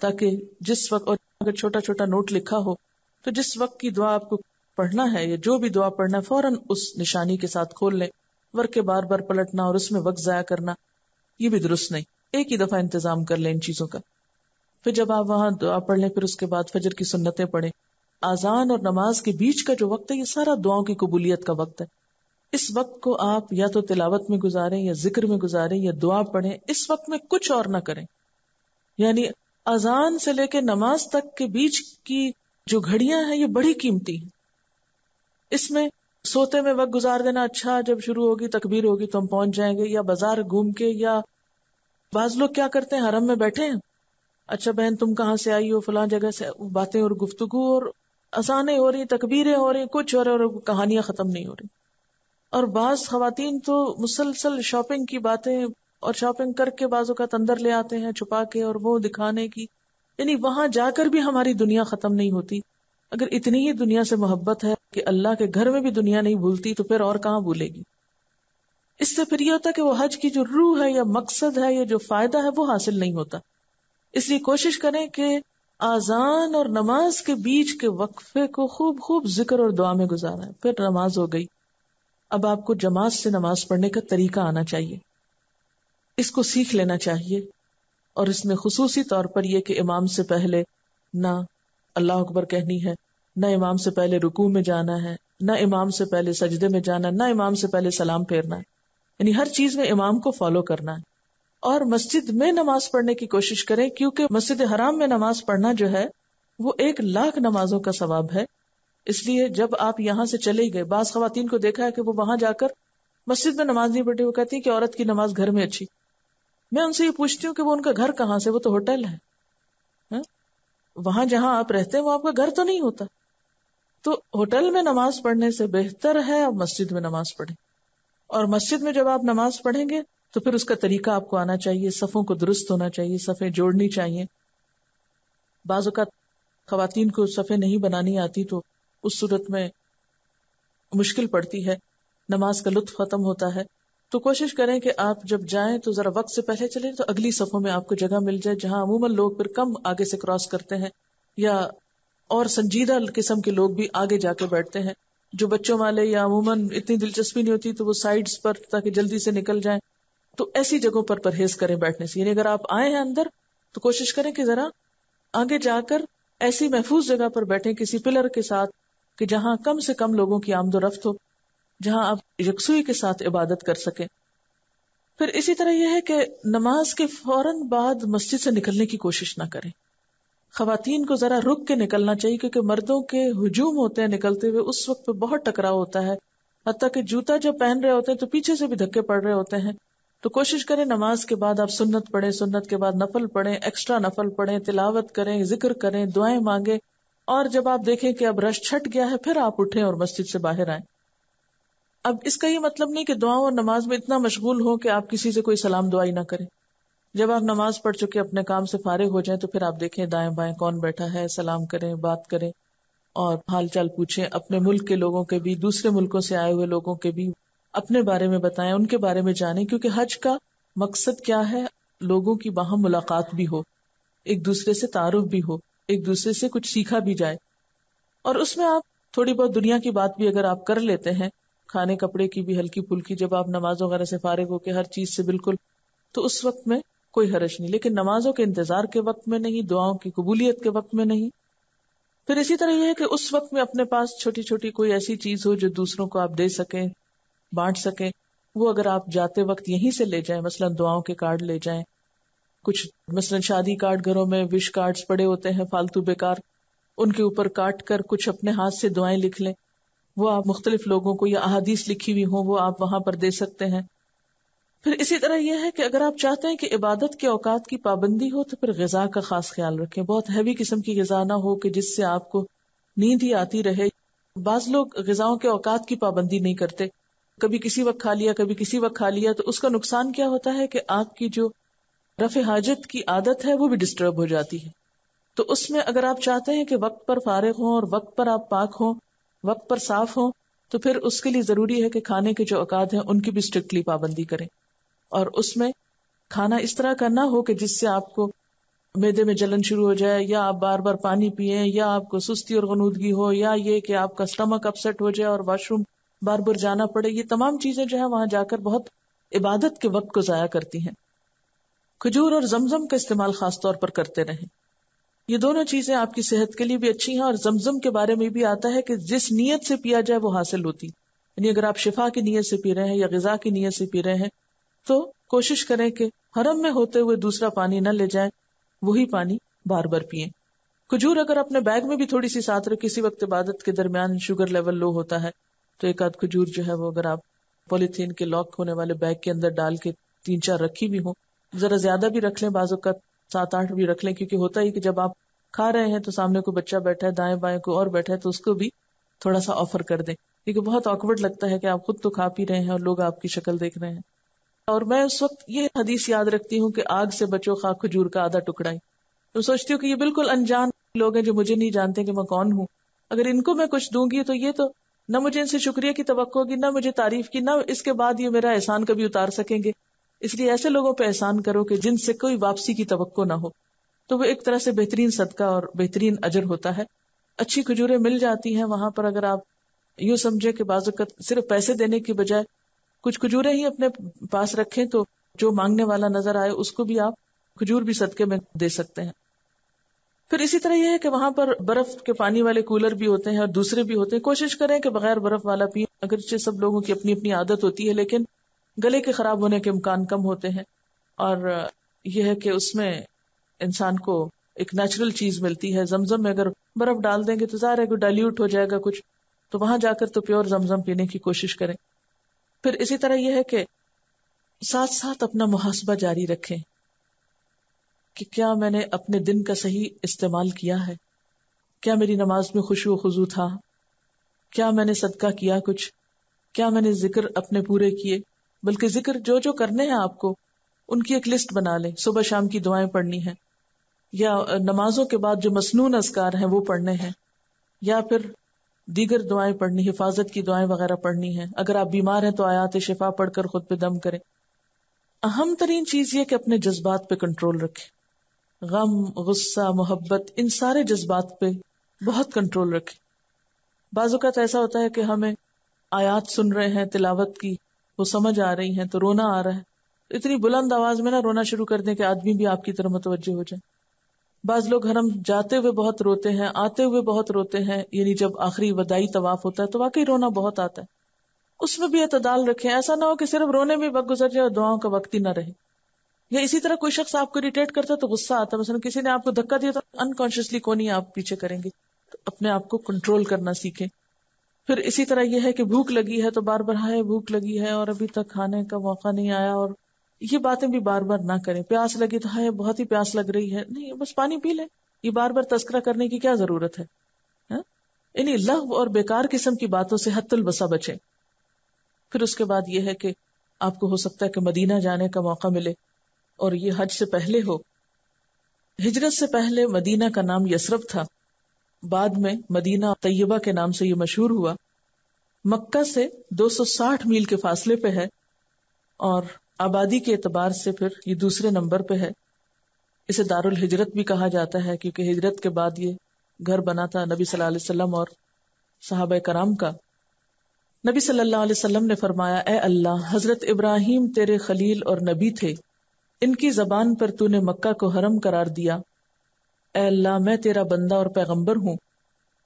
Speaker 1: ताकि जिस वक्त, और अगर छोटा छोटा नोट लिखा हो तो जिस वक्त की दुआ आपको पढ़ना है, या जो भी दुआ पढ़ना है, फ़ौरन उस निशानी के साथ खोल लें। वर्क के बार बार पलटना और उसमें वक्त जाया करना, ये भी दुरुस्त नहीं। एक ही दफ़ा इंतज़ाम कर लें इन चीज़ों का। फिर जब आप वहाँ दुआ पढ़ लें, फिर उसके बाद फजर की सुन्नतें पढ़ें। आजान और नमाज़ के बीच का जो वक्त है, ये सारा दुआओं की कबूलियत का वक्त है। इस वक्त को आप या तो तिलावत में गुजारें, या ज़िक्र में गुजारें, या दुआ पढ़ें, इस वक्त में कुछ और ना करें। यानी अजान से लेकर नमाज़ तक के बीच की जो घड़ियाँ हैं, ये बड़ी कीमती हैं। इसमें सोते में वक्त गुजार देना अच्छा जब शुरू होगी, तकबीर होगी तो हम पहुँच जाएँगे, या बाज़ार घूम के, या बाज लोग क्या करते हैं, हरम में बैठे हैं? अच्छा बहन तुम कहाँ से आई हो? फला जगह से बातें और गुफ्तगु और आसाने हो रही तकबीरें हो रही कुछ हो और, और कहानियाँ खत्म नहीं हो रही। और बाज खातन तो मुसलसल शॉपिंग की बातें और शॉपिंग करके बाजू का अंदर ले आते हैं छुपा के और वो दिखाने की। यानी वहाँ जाकर भी हमारी दुनिया खत्म नहीं होती। अगर इतनी ही दुनिया से मोहब्बत है कि अल्लाह के घर में भी दुनिया नहीं भूलती तो फिर और कहाँ भूलेगी? इससे फिर यह होता कि वो हज की जो रूह है या मकसद है या जो फ़ायदा है वो हासिल नहीं होता। इसलिए कोशिश करें कि आजान और नमाज़ के बीच के वक्फे को खूब खूब ज़िक्र और दुआ में गुजारा। फिर नमाज़ हो गई। अब आपको जमात से नमाज़ पढ़ने का तरीका आना चाहिए। इसको सीख लेना चाहिए। और इसमें खसूसी तौर पर यह कि इमाम से पहले ना अल्लाह अकबर कहनी है, न इमाम से पहले रुकू में जाना है, न इमाम से पहले सजदे में जाना, न इमाम से पहले सलाम फेरना है। यानी हर चीज़ में इमाम को फॉलो करना है। और मस्जिद में नमाज़ पढ़ने की कोशिश करें क्योंकि मस्जिद हराम में नमाज़ पढ़ना जो है वो एक लाख नमाजों का सवाब है। इसलिए जब आप यहाँ से चले गए बास खातन को देखा है कि वो वहाँ जाकर मस्जिद में नमाज़ नहीं पढ़ी वो कहती है कि औरत की नमाज़ घर में अच्छी। मैं उनसे ये पूछती हूँ कि वो उनका घर कहाँ से वो तो होटल है, है? वहाँ जहाँ आप रहते हैं वो आपका घर तो नहीं होता। तो होटल में नमाज़ पढ़ने से बेहतर है आप मस्जिद में नमाज़ पढ़ें। और मस्जिद में जब आप नमाज़ पढ़ेंगे तो फिर उसका तरीका आपको आना चाहिए। सफ़ों को दुरुस्त होना चाहिए, सफ़े जोड़नी चाहिए। बाजू खातन को सफ़े नहीं बनानी आती तो उस सूरत में मुश्किल पड़ती है। नमाज़ का लुत्फ खत्म होता है। तो कोशिश करें कि आप जब जाएँ तो जरा वक्त से पहले चलें तो अगली सफ़ों में आपको जगह मिल जाए जहाँ अमूमन लोग फिर कम आगे से क्रॉस करते हैं या और संजीदा किस्म के लोग भी आगे जाके बैठते हैं। जो बच्चों वाले या अमूमन इतनी दिलचस्पी नहीं होती तो वो साइड्स पर ताकि जल्दी से निकल जाएँ। तो ऐसी जगहों पर परहेज करें बैठने से। यानी अगर आप आए हैं अंदर तो कोशिश करें कि जरा आगे जाकर ऐसी महफूज जगह पर बैठे किसी पिलर के साथ कि जहाँ कम से कम लोगों की आमदोरफ्त हो, जहाँ आप यकसुई के साथ इबादत कर सकें। फिर इसी तरह यह है कि नमाज़ के फ़ौरन बाद मस्जिद से निकलने की कोशिश ना करें। खातन को जरा रुक के निकलना चाहिए, क्योंकि मर्दों के हजूम होते हैं निकलते हुए, उस वक्त पे बहुत टकराव होता है। हती कि जूता जब पहन रहे होते हैं तो पीछे से भी धक्के पड़ रहे होते हैं। तो कोशिश करें नमाज़ के बाद आप सुन्नत पढ़ें, सुन्नत के बाद नफल पढ़ें एक्स्ट्रा नफल पढ़ें, तिलावत करें, ज़िक्र करें, दुआएँ मांगे, और जब आप देखें कि अब रश छट गया है, फिर आप उठें और मस्जिद से बाहर आए। अब इसका ये मतलब नहीं कि दुआओं और नमाज़ में इतना मशगूल हो कि आप किसी से कोई सलाम दुआई ना करें। जब आप नमाज़ पढ़ चुके अपने काम से फारिग हो जाए तो फिर आप देखें दाएँ बाएँ कौन बैठा है, सलाम करें, बात करें, और हाल चाल पूछें अपने मुल्क के लोगों के भी, दूसरे मुल्कों से आए हुए लोगों के भी। अपने बारे में बताएँ, उनके बारे में जानें, क्योंकि हज का मकसद क्या है? लोगों की वहाँ मुलाकात भी हो, एक दूसरे से तारुफ भी हो, एक दूसरे से कुछ सीखा भी जाए। और उसमें आप थोड़ी बहुत दुनिया की बात भी अगर आप कर लेते हैं, खाने कपड़े की भी, हल्की फुल्की, जब आप नमाज़ वगैरह से फारिग होकर हर चीज़ से बिल्कुल तो उस वक्त में कोई हरज नहीं। लेकिन नमाजों के इंतज़ार के वक्त में नहीं, दुआओं की कबूलियत के वक्त में नहीं। फिर इसी तरह यह है कि उस वक्त में अपने पास छोटी छोटी कोई ऐसी चीज़ हो जो दूसरों को आप दे सकें बांट सकें। वो अगर आप जाते वक्त यहीं से ले जाएँ, मसलन दुआओं के कार्ड ले जाएँ, कुछ मसलन शादी कार्ड घरों में विश कार्ड्स पड़े होते हैं, फालतू बेकार, उनके ऊपर काट कर कुछ अपने हाथ से दुआएँ लिख लें। वो आप मुख्तलिफ़ लोगों को या अहादीस लिखी हुई हो, वो आप वहाँ पर दे सकते हैं। फिर इसी तरह यह है कि अगर आप चाहते हैं कि इबादत के औकात की पाबंदी हो तो फिर गजा का खास ख्याल रखें। बहुत हैवी किस्म की गजा ना हो कि जिससे आपको नींद ही आती रहे। बाज लोग गजाओं के औकात की पाबंदी नहीं करते। कभी किसी वक्त खा लिया, कभी किसी वक्त खा लिया तो उसका नुकसान क्या होता है कि आपकी जो रफ हाजत की आदत है, वो भी डिस्टर्ब हो जाती है। तो उसमें अगर आप चाहते हैं कि वक्त पर फारिग हों और वक्त पर आप पाक हों, वक्त पर साफ़ हों तो फिर उसके लिए ज़रूरी है कि खाने के जो औकात हैं, उनकी भी स्ट्रिक्टली पाबंदी करें। और उसमें खाना इस तरह का ना हो कि जिससे आपको मैदे में जलन शुरू हो जाए, या आप बार बार पानी पिए, या आपको सुस्ती और गनूदगी हो, या ये कि आपका स्टमक अपसेट हो जाए और वॉशरूम बार बार जाना पड़े, ये तमाम चीज़ें जो है वहाँ जाकर बहुत इबादत के वक्त को जाया करती हैं। खजूर और जमजम का इस्तेमाल खास तौर पर करते रहें। ये दोनों चीज़ें आपकी सेहत के लिए भी अच्छी हैं और जमजम के बारे में भी आता है कि जिस नीयत से पिया जाए वो हासिल होती। यानी अगर आप शिफा की नीयत से पी रहे हैं या गजा की नीयत से पी रहे हैं तो कोशिश करें कि हरम में होते हुए दूसरा पानी न ले जाए, वही पानी बार बार पिए। खजूर अगर अपने बैग में भी थोड़ी सी साथ रहे किसी वक्त इबादत के दरमियान शुगर लेवल लो होता है तो एक आध खजूर जो है वो अगर आप पॉलीथीन के लॉक होने वाले बैग के अंदर डाल के तीन चार रखी भी हो, जरा ज़्यादा भी रख लें, बाजू का सात आठ भी रख लें, क्योंकि होता ही कि जब आप खा रहे हैं तो सामने को बच्चा बैठा है, दाएँ बाएँ को और बैठा है तो उसको भी थोड़ा सा ऑफ़र कर दें। क्योंकि बहुत ऑकवर्ड लगता है कि आप खुद तो खा पी रहे हैं और लोग आपकी शक्ल देख रहे हैं। और मैं उस वक्त ये हदीस याद रखती हूँ कि आग से बचो, खा खजूर का आधा टुकड़ा ही। तो सोचती हूँ कि ये बिल्कुल अनजान लोग हैं जो मुझे नहीं जानते कि मैं कौन हूँ। अगर इनको मैं कुछ दूँगी तो ये तो न मुझे इनसे शुक्रिया की तो होगी न मुझे तारीफ़ की, न इसके बाद ये मेरा एहसान कभी उतार सकेंगे। इसलिए ऐसे लोगों पर एहसान करो कि जिनसे कोई वापसी की तो ना हो। तो वो एक तरह से बेहतरीन सदका और बेहतरीन अजर होता है। अच्छी खजूरें मिल जाती हैं वहाँ पर अगर आप यूँ समझे कि बाजुकत सिर्फ़ पैसे देने की बजाय कुछ खजूरें ही अपने पास रखें तो जो मांगने वाला नज़र आए उसको भी आप खजूर भी सदके में दे सकते हैं। फिर इसी तरह यह है कि वहाँ पर बर्फ़ के पानी वाले कूलर भी होते हैं और दूसरे भी होते हैं। कोशिश करें कि बगैर बर्फ़ वाला पिए। अगर सब लोगों की अपनी अपनी आदत होती है, लेकिन गले के खराब होने के इम्कान कम होते हैं। और यह है कि उसमें इंसान को एक नेचुरल चीज़ मिलती है। जमजम में अगर बर्फ़ डाल देंगे तो ज़ाहिर है कि डाइल्यूट हो जाएगा कुछ। तो वहाँ जाकर तो प्योर जमजम पीने की कोशिश करें। फिर इसी तरह यह है कि साथ साथ अपना मुहासबा जारी रखें। कि क्या मैंने अपने दिन का सही इस्तेमाल किया है? क्या मेरी नमाज़ में खुशु खुजू था? क्या मैंने सदका किया कुछ? क्या मैंने ज़िक्र अपने पूरे किए? बल्कि ज़िक्र जो जो करने हैं आपको, उनकी एक लिस्ट बना लें। सुबह शाम की दुआएँ पढ़नी है। या नमाजों के बाद जो मसनून असकार हैं, वो पढ़ने हैं। या फिर दीगर दुआएँ पढ़नी, हिफाजत की दुआएँ वगैरह पढ़नी है। अगर आप बीमार हैं तो आयात शिफा पढ़कर खुद पे दम करें। अहम तरीन चीज़ ये कि अपने जज्बात पे कंट्रोल रखें। गम, गुस्सा, मोहब्बत, इन सारे जज्बात पे बहुत कंट्रोल रखें। बाजुकात ऐसा होता है कि हमें आयात सुन रहे हैं, तिलावत की वो समझ आ रही हैं तो रोना आ रहा है। इतनी बुलंद आवाज़ में ना रोना शुरू कर दें कि आदमी भी आपकी तरफ़ मुतवजह हो जाए। बाज लोग हरम जाते हुए बहुत रोते हैं, आते हुए बहुत रोते हैं, यानी जब आखिरी वदाई तवाफ होता है तो वाकई रोना बहुत आता है। उसमें भी अतदाल रखें, ऐसा ना हो कि सिर्फ़ रोने में वक्त गुजर जाए और दुआओं का वक्त ही ना रहे। या इसी तरह कोई शख्स आपको इरिटेट करता है तो गुस्सा आता है। मसलन किसी ने आपको धक्का दिया तो अनकॉन्शियसली कौन ही आप पीछे करेंगे। तो अपने आप को कंट्रोल करना सीखें। फिर इसी तरह यह है कि भूख लगी है तो बार बार हाय भूख लगी है और अभी तक खाने का मौका नहीं आया और ये बातें भी बार बार ना करें। प्यास लगी तो है बहुत ही प्यास लग रही है। नहीं बस पानी पी ले। ये बार बार तस्करा करने की क्या ज़रूरत है, हाँ? इन्हीं लव और बेकार किस्म की बातों से हत्तुल बसा बचे। फिर उसके बाद यह है कि आपको हो सकता है कि मदीना जाने का मौका मिले। और ये हज से पहले हो। हिजरत से पहले मदीना का नाम यसरफ था। बाद में मदीना तैयबा के नाम से ये मशहूर हुआ। मक्का से 260 मील के फासले पे है और आबादी के एतबार से फिर ये दूसरे नंबर पे है। इसे दारुल हिजरत भी कहा जाता है क्योंकि हिजरत के बाद ये घर बना था नबी सल्लल्लाहु और साहब कराम का। नबी सल्लल्लाहु अलैहि वसल्लम ने फरमाया, ए अल्लाह, हज़रत इब्राहिम तेरे खलील और नबी थे। इनकी जबान पर तूने मक्का को हरम करार दिया। अल्लाह, मैं तेरा बंदा और पैगंबर हूँ।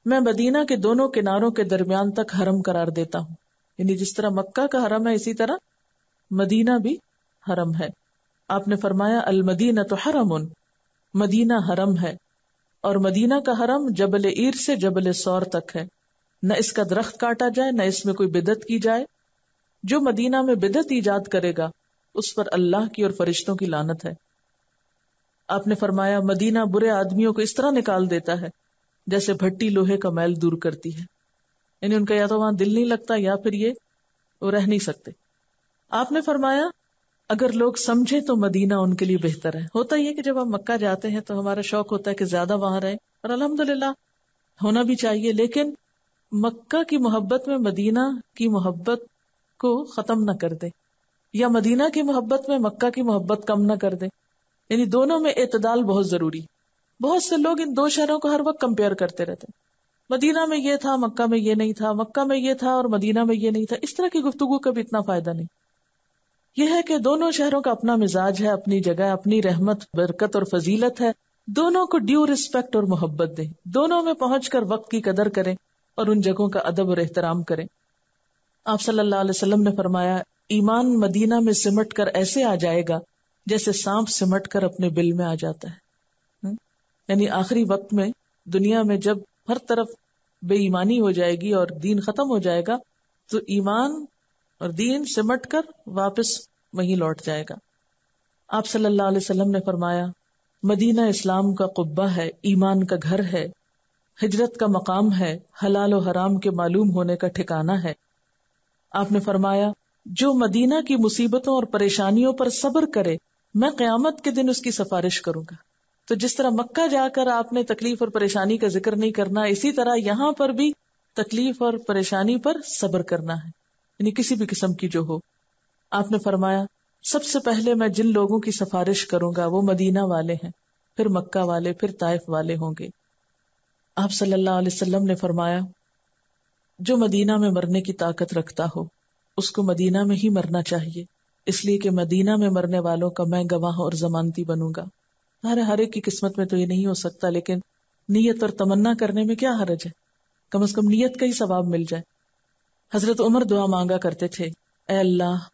Speaker 1: मैं मदीना के दोनों किनारों के दरमियान तक हरम करार देता हूँ। यानी जिस तरह मक्का का हरम है, इसी तरह मदीना भी हरम है। आपने फरमाया अल मदीना तो हरम उन मदीना हरम है। और मदीना का हरम जबल ईर से जबल सौर तक है। न इसका दरख्त काटा जाए, न इसमें कोई बिदत की जाए। जो मदीना में बिदत ईजाद करेगा उस पर अल्लाह की और फरिश्तों की लानत है। आपने फरमाया, मदीना बुरे आदमियों को इस तरह निकाल देता है, जैसे भट्टी लोहे का मैल दूर करती है। यानी उनका या तो वहाँ दिल नहीं लगता, या फिर ये वो रह नहीं सकते। आपने फरमाया, अगर लोग समझे तो मदीना उनके लिए बेहतर है। होता ही है कि जब हम मक्का जाते हैं तो हमारा शौक होता है कि ज़्यादा वहाँ रहे, और अल्हम्दुलिल्लाह, होना भी चाहिए। लेकिन मक्का की मोहब्बत में मदीना की मोहब्बत को खत्म न कर दे। या मदीना की मोहब्बत में मक्का की मोहब्बत कम न कर दे। यानी दोनों में एतदाल बहुत ज़रूरी। बहुत से लोग इन दो शहरों को हर वक्त कंपेयर करते रहते हैं। मदीना में ये था, मक्का में ये नहीं था, मक्का में ये था और मदीना में ये नहीं था। इस तरह की गुफ्तगु का भी इतना फ़ायदा नहीं। यह है कि दोनों शहरों का अपना मिजाज है, अपनी जगह, अपनी रहमत, बरकत और फजीलत है। दोनों को ड्यू रिस्पेक्ट और मोहब्बत दें। दोनों में पहुंचकर वक्त की कदर करें और उन जगहों का अदब और एहतराम करें। आप सल्लल्लाहु ने फरमाया ईमान मदीना में सिमट कर ऐसे आ जाएगा जैसे सांप सिमट कर अपने बिल में आ जाता है। हम्म? यानी आखिरी वक्त में, दुनिया में जब हर तरफ़ बेईमानी हो जाएगी और दीन खत्म हो जाएगा तो ईमान और दीन सिमट कर वापस वहीं लौट जाएगा। आप सल्लल्लाहु अलैहि वसल्लम ने फरमाया, मदीना इस्लाम का कुब्बा है, ईमान का घर है, हिजरत का मकाम है, हलाल और हराम के मालूम होने का ठिकाना है। आपने फरमाया जो मदीना की मुसीबतों और परेशानियों पर सब्र करे, मैं क्यामत के दिन उसकी सिफारिश करूँगा। तो जिस तरह मक्का जाकर आपने तकलीफ़ और परेशानी का ज़िक्र नहीं करना, इसी तरह यहाँ पर भी तकलीफ़ और परेशानी पर सब्र करना है। यानी किसी भी किस्म की जो हो। आपने फरमाया, सबसे पहले मैं जिन लोगों की सिफारिश करूँगा, वो मदीना वाले हैं, फिर मक्का वाले, फिर ताइफ वाले होंगे। आप सल्लल्लाहु अलैहि वसल्लम ने फरमाया, जो मदीना में मरने की ताकत रखता हो उसको मदीना में ही मरना चाहिए। इसलिए कि मदीना में मरने वालों का मैं गवाह और जमानती बनूँगा। हर हर एक की किस्मत में तो ये नहीं हो सकता, लेकिन नीयत और तमन्ना करने में क्या हरज है? कम से कम नीयत का ही सवाब मिल जाए। हज़रत उमर दुआ मांगा करते थे, ए अल्लाह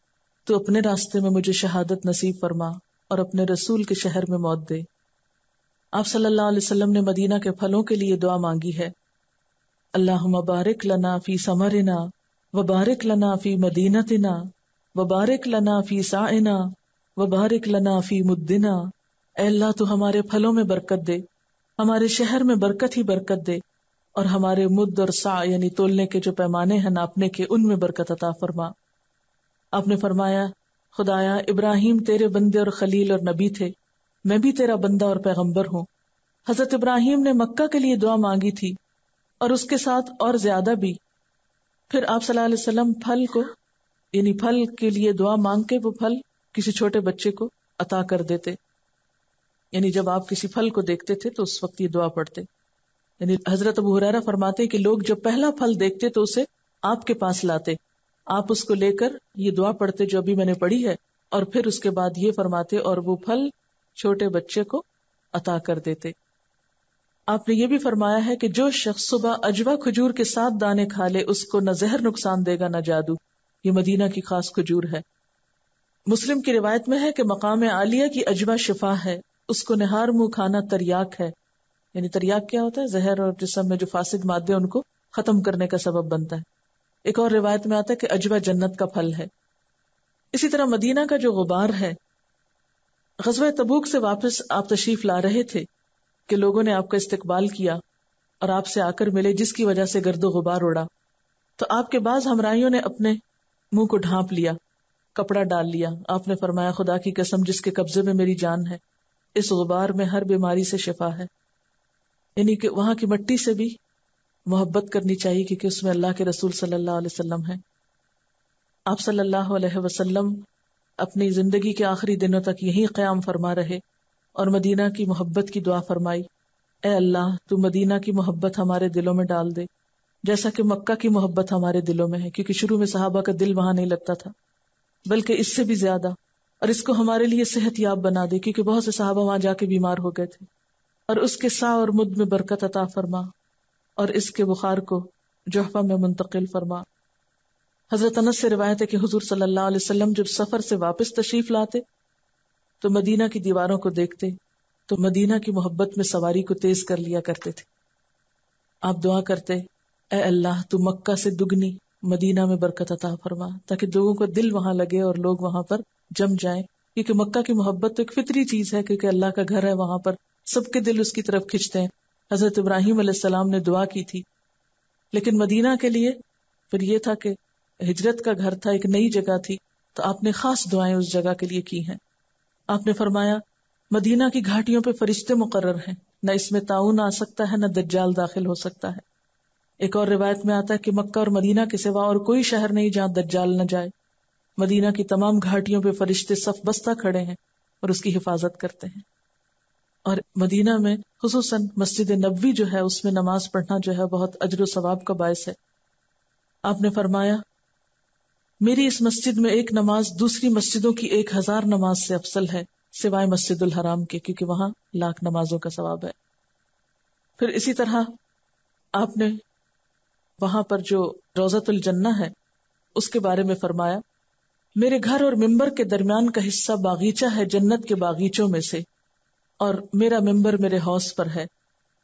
Speaker 1: तो अपने रास्ते में मुझे शहादत नसीब फरमा और अपने रसूल के शहर में मौत दे। आप सल्लल्लाहु अलैहि वसल्लम ने मदीना के फलों के लिए दुआ मांगी है अल्लाह बारिक लना फ़ी समरना व बारिक लना फ़ी मदीनतना व बारिक लना फ़ी साइना व बारिक लना फ़ी मुद्दिना अल्लाह तो हमारे फलों में बरकत दे हमारे शहर में बरकत ही बरकत दे और हमारे मुद्द और सा यानी तोलने के जो पैमाने हैं नापने के उनमें बरकत अता फरमा आपने फरमाया खुदाया इब्राहिम तेरे बंदे और खलील और नबी थे मैं भी तेरा बंदा और पैगंबर हूँ हज़रत इब्राहिम ने मक्का के लिए दुआ मांगी थी और उसके साथ और ज़्यादा भी फिर आप सल्लल्लाहु अलैहि वसल्लम फल को, यानी फल के लिए दुआ मांग के वो फल किसी छोटे बच्चे को अता कर देते। यानी जब आप किसी फल को देखते थे तो उस वक्त ये दुआ पढ़ते। यानी हज़रत अबू हुरैरा फरमाते कि लोग जब पहला फल देखते तो उसे आपके पास लाते। आप उसको लेकर ये दुआ पढ़ते जो अभी मैंने पढ़ी है, और फिर उसके बाद ये फरमाते और वो फल छोटे बच्चे को अता कर देते। आपने ये भी फरमाया है कि जो शख्स सुबह अजवा खजूर के साथ दाने खा ले, उसको न जहर नुकसान देगा, न जादू। ये मदीना की खास खजूर है। मुस्लिम की रिवायत में है कि मकाम आलिया की अजवा शिफा है। उसको निहार मुँह खाना तरियाक है। यानी तरियाक क्या होता है? जहर और जिसम में जो फासिद मादे उनको खत्म करने का सबब बनता है। एक और रिवायत में आता है कि अजवा जन्नत का फल है। इसी तरह मदीना का जो गुबार है गजब तबूक से वापस आप तशरीफ़ ला रहे थे। कि लोगों ने आपका इस्तकबाल किया और आपसे आकर मिले जिसकी वजह से गर्दो गुबार उड़ा। तो आपके बाद हमराइयों ने अपने मुँह को ढांप लिया, कपड़ा डाल लिया। आपने फरमाया, खुदा की कसम, जिसके कब्जे में मेरी जान है, इस गुबार में हर बीमारी से शिफा है। यानी कि वहाँ की मट्टी से भी मोहब्बत करनी चाहिए, क्योंकि उसमें अल्लाह के रसूल सल्लल्लाहु अलैहि वसल्लम है। आप सल्लल्लाहु अलैहि अपनी ज़िंदगी के आखिरी दिनों तक यही क्याम फरमा रहे और मदीना की मोहब्बत की दुआ फरमाई ए अल्लाह, तू मदीना की मोहब्बत हमारे दिलों में डाल दे, जैसा कि मक्का की मोहब्बत हमारे दिलों में है, क्योंकि शुरू में सहाबा का दिल वहाँ नहीं लगता था, बल्कि इससे भी ज़्यादा, और इसको हमारे लिए सेहत याब बना दे, क्योंकि बहुत से साहबा वहाँ जाके बीमार हो गए थे, और उसके सा और मुद में बरकत अता फरमा, और इसके बुखार को जोहफा में मुंतकिल फरमा। हज़रत अनस से रिवायत है कि हुजूर वसल्लम जब सफ़र से वापस तशरीफ़ लाते तो मदीना की दीवारों को देखते तो मदीना की मोहब्बत में सवारी को तेज कर लिया करते थे। आप दुआ करते ए अल्लाह, तू मक्का से दुगनी, मदीना में बरकत अता फरमा, ताकि लोगों को दिल वहाँ लगे और लोग वहाँ पर जम जाएँ। क्योंकि मक्का की मोहब्बत तो एक फितरी चीज़ है, क्योंकि अल्लाह का घर है, वहाँ पर सबके दिल उसकी तरफ़ खिंचते हैं। हज़रत इब्राहिम सलाम ने दुआ की थी। लेकिन मदीना के लिए फिर ये था कि हिजरत का घर था, एक नई जगह थी तो आपने खास दुआएँ उस जगह के लिए की हैं। आपने फरमाया, मदीना की घाटियों पे फरिश्ते मुकर्र हैं। न इसमें ताउन आ सकता है, न दज्जाल दाखिल हो सकता है। एक और रिवायत में आता है कि मक्का और मदीना के सिवा और कोई शहर नहीं जहाँ दज्जाल न जाए। मदीना की तमाम घाटियों पे फरिश्ते सफ बस्ता खड़े हैं और उसकी हिफाजत करते हैं। और मदीना में खसूस मस्जिद नबी जो है, उसमें नमाज़ पढ़ना जो है, बहुत अजर सवाब का बायस है। आपने फरमाया मेरी इस मस्जिद में एक नमाज़ दूसरी मस्जिदों की एक हज़ार नमाज़ से अफसल है, सिवाय मस्जिदुल हराम के, क्योंकि वहाँ लाख नमाजों का सवाब है। फिर इसी तरह आपने वहाँ पर जो रोजतुल जन्ना है, उसके बारे में फरमाया, मेरे घर और मिंबर के दरमियान का हिस्सा बागीचा है जन्नत के बागीचों में से, और मेरा मिंबर मेरे हौस पर है।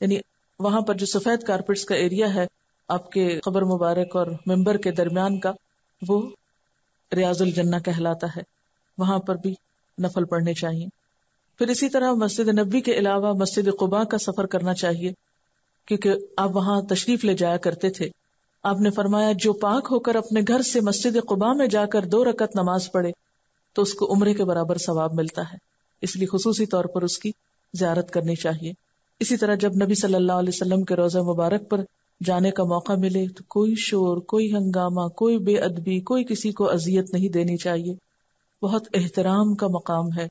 Speaker 1: यानी वहाँ पर जो सफ़ेद कारपेट्स का एरिया है, आपके खबर मुबारक और मिंबर के दरमियान का, वो रियाजुल जन्ना कहलाता है। वहाँ पर भी नफल पढ़ने चाहिए। फिर इसी तरह मस्जिद नबी के अलावा मस्जिद कुबा का सफ़र करना चाहिए, क्योंकि आप वहाँ तशरीफ़ ले जाया करते थे। आपने फरमाया, जो पाक होकर अपने घर से मस्जिद कुबा में जाकर दो रकत नमाज़ पढ़े तो उसको उम्र के बराबर सवाब मिलता है। इसलिए खसूसी तौर पर उसकी ज्यारत करनी चाहिए। इसी तरह जब नबी सल्लल्लाहु के रोजा मुबारक पर जाने का मौका मिले तो कोई शोर, कोई हंगामा, कोई बेअदबी, कोई किसी को अजियत नहीं देनी चाहिए। बहुत एहतराम का मकाम है।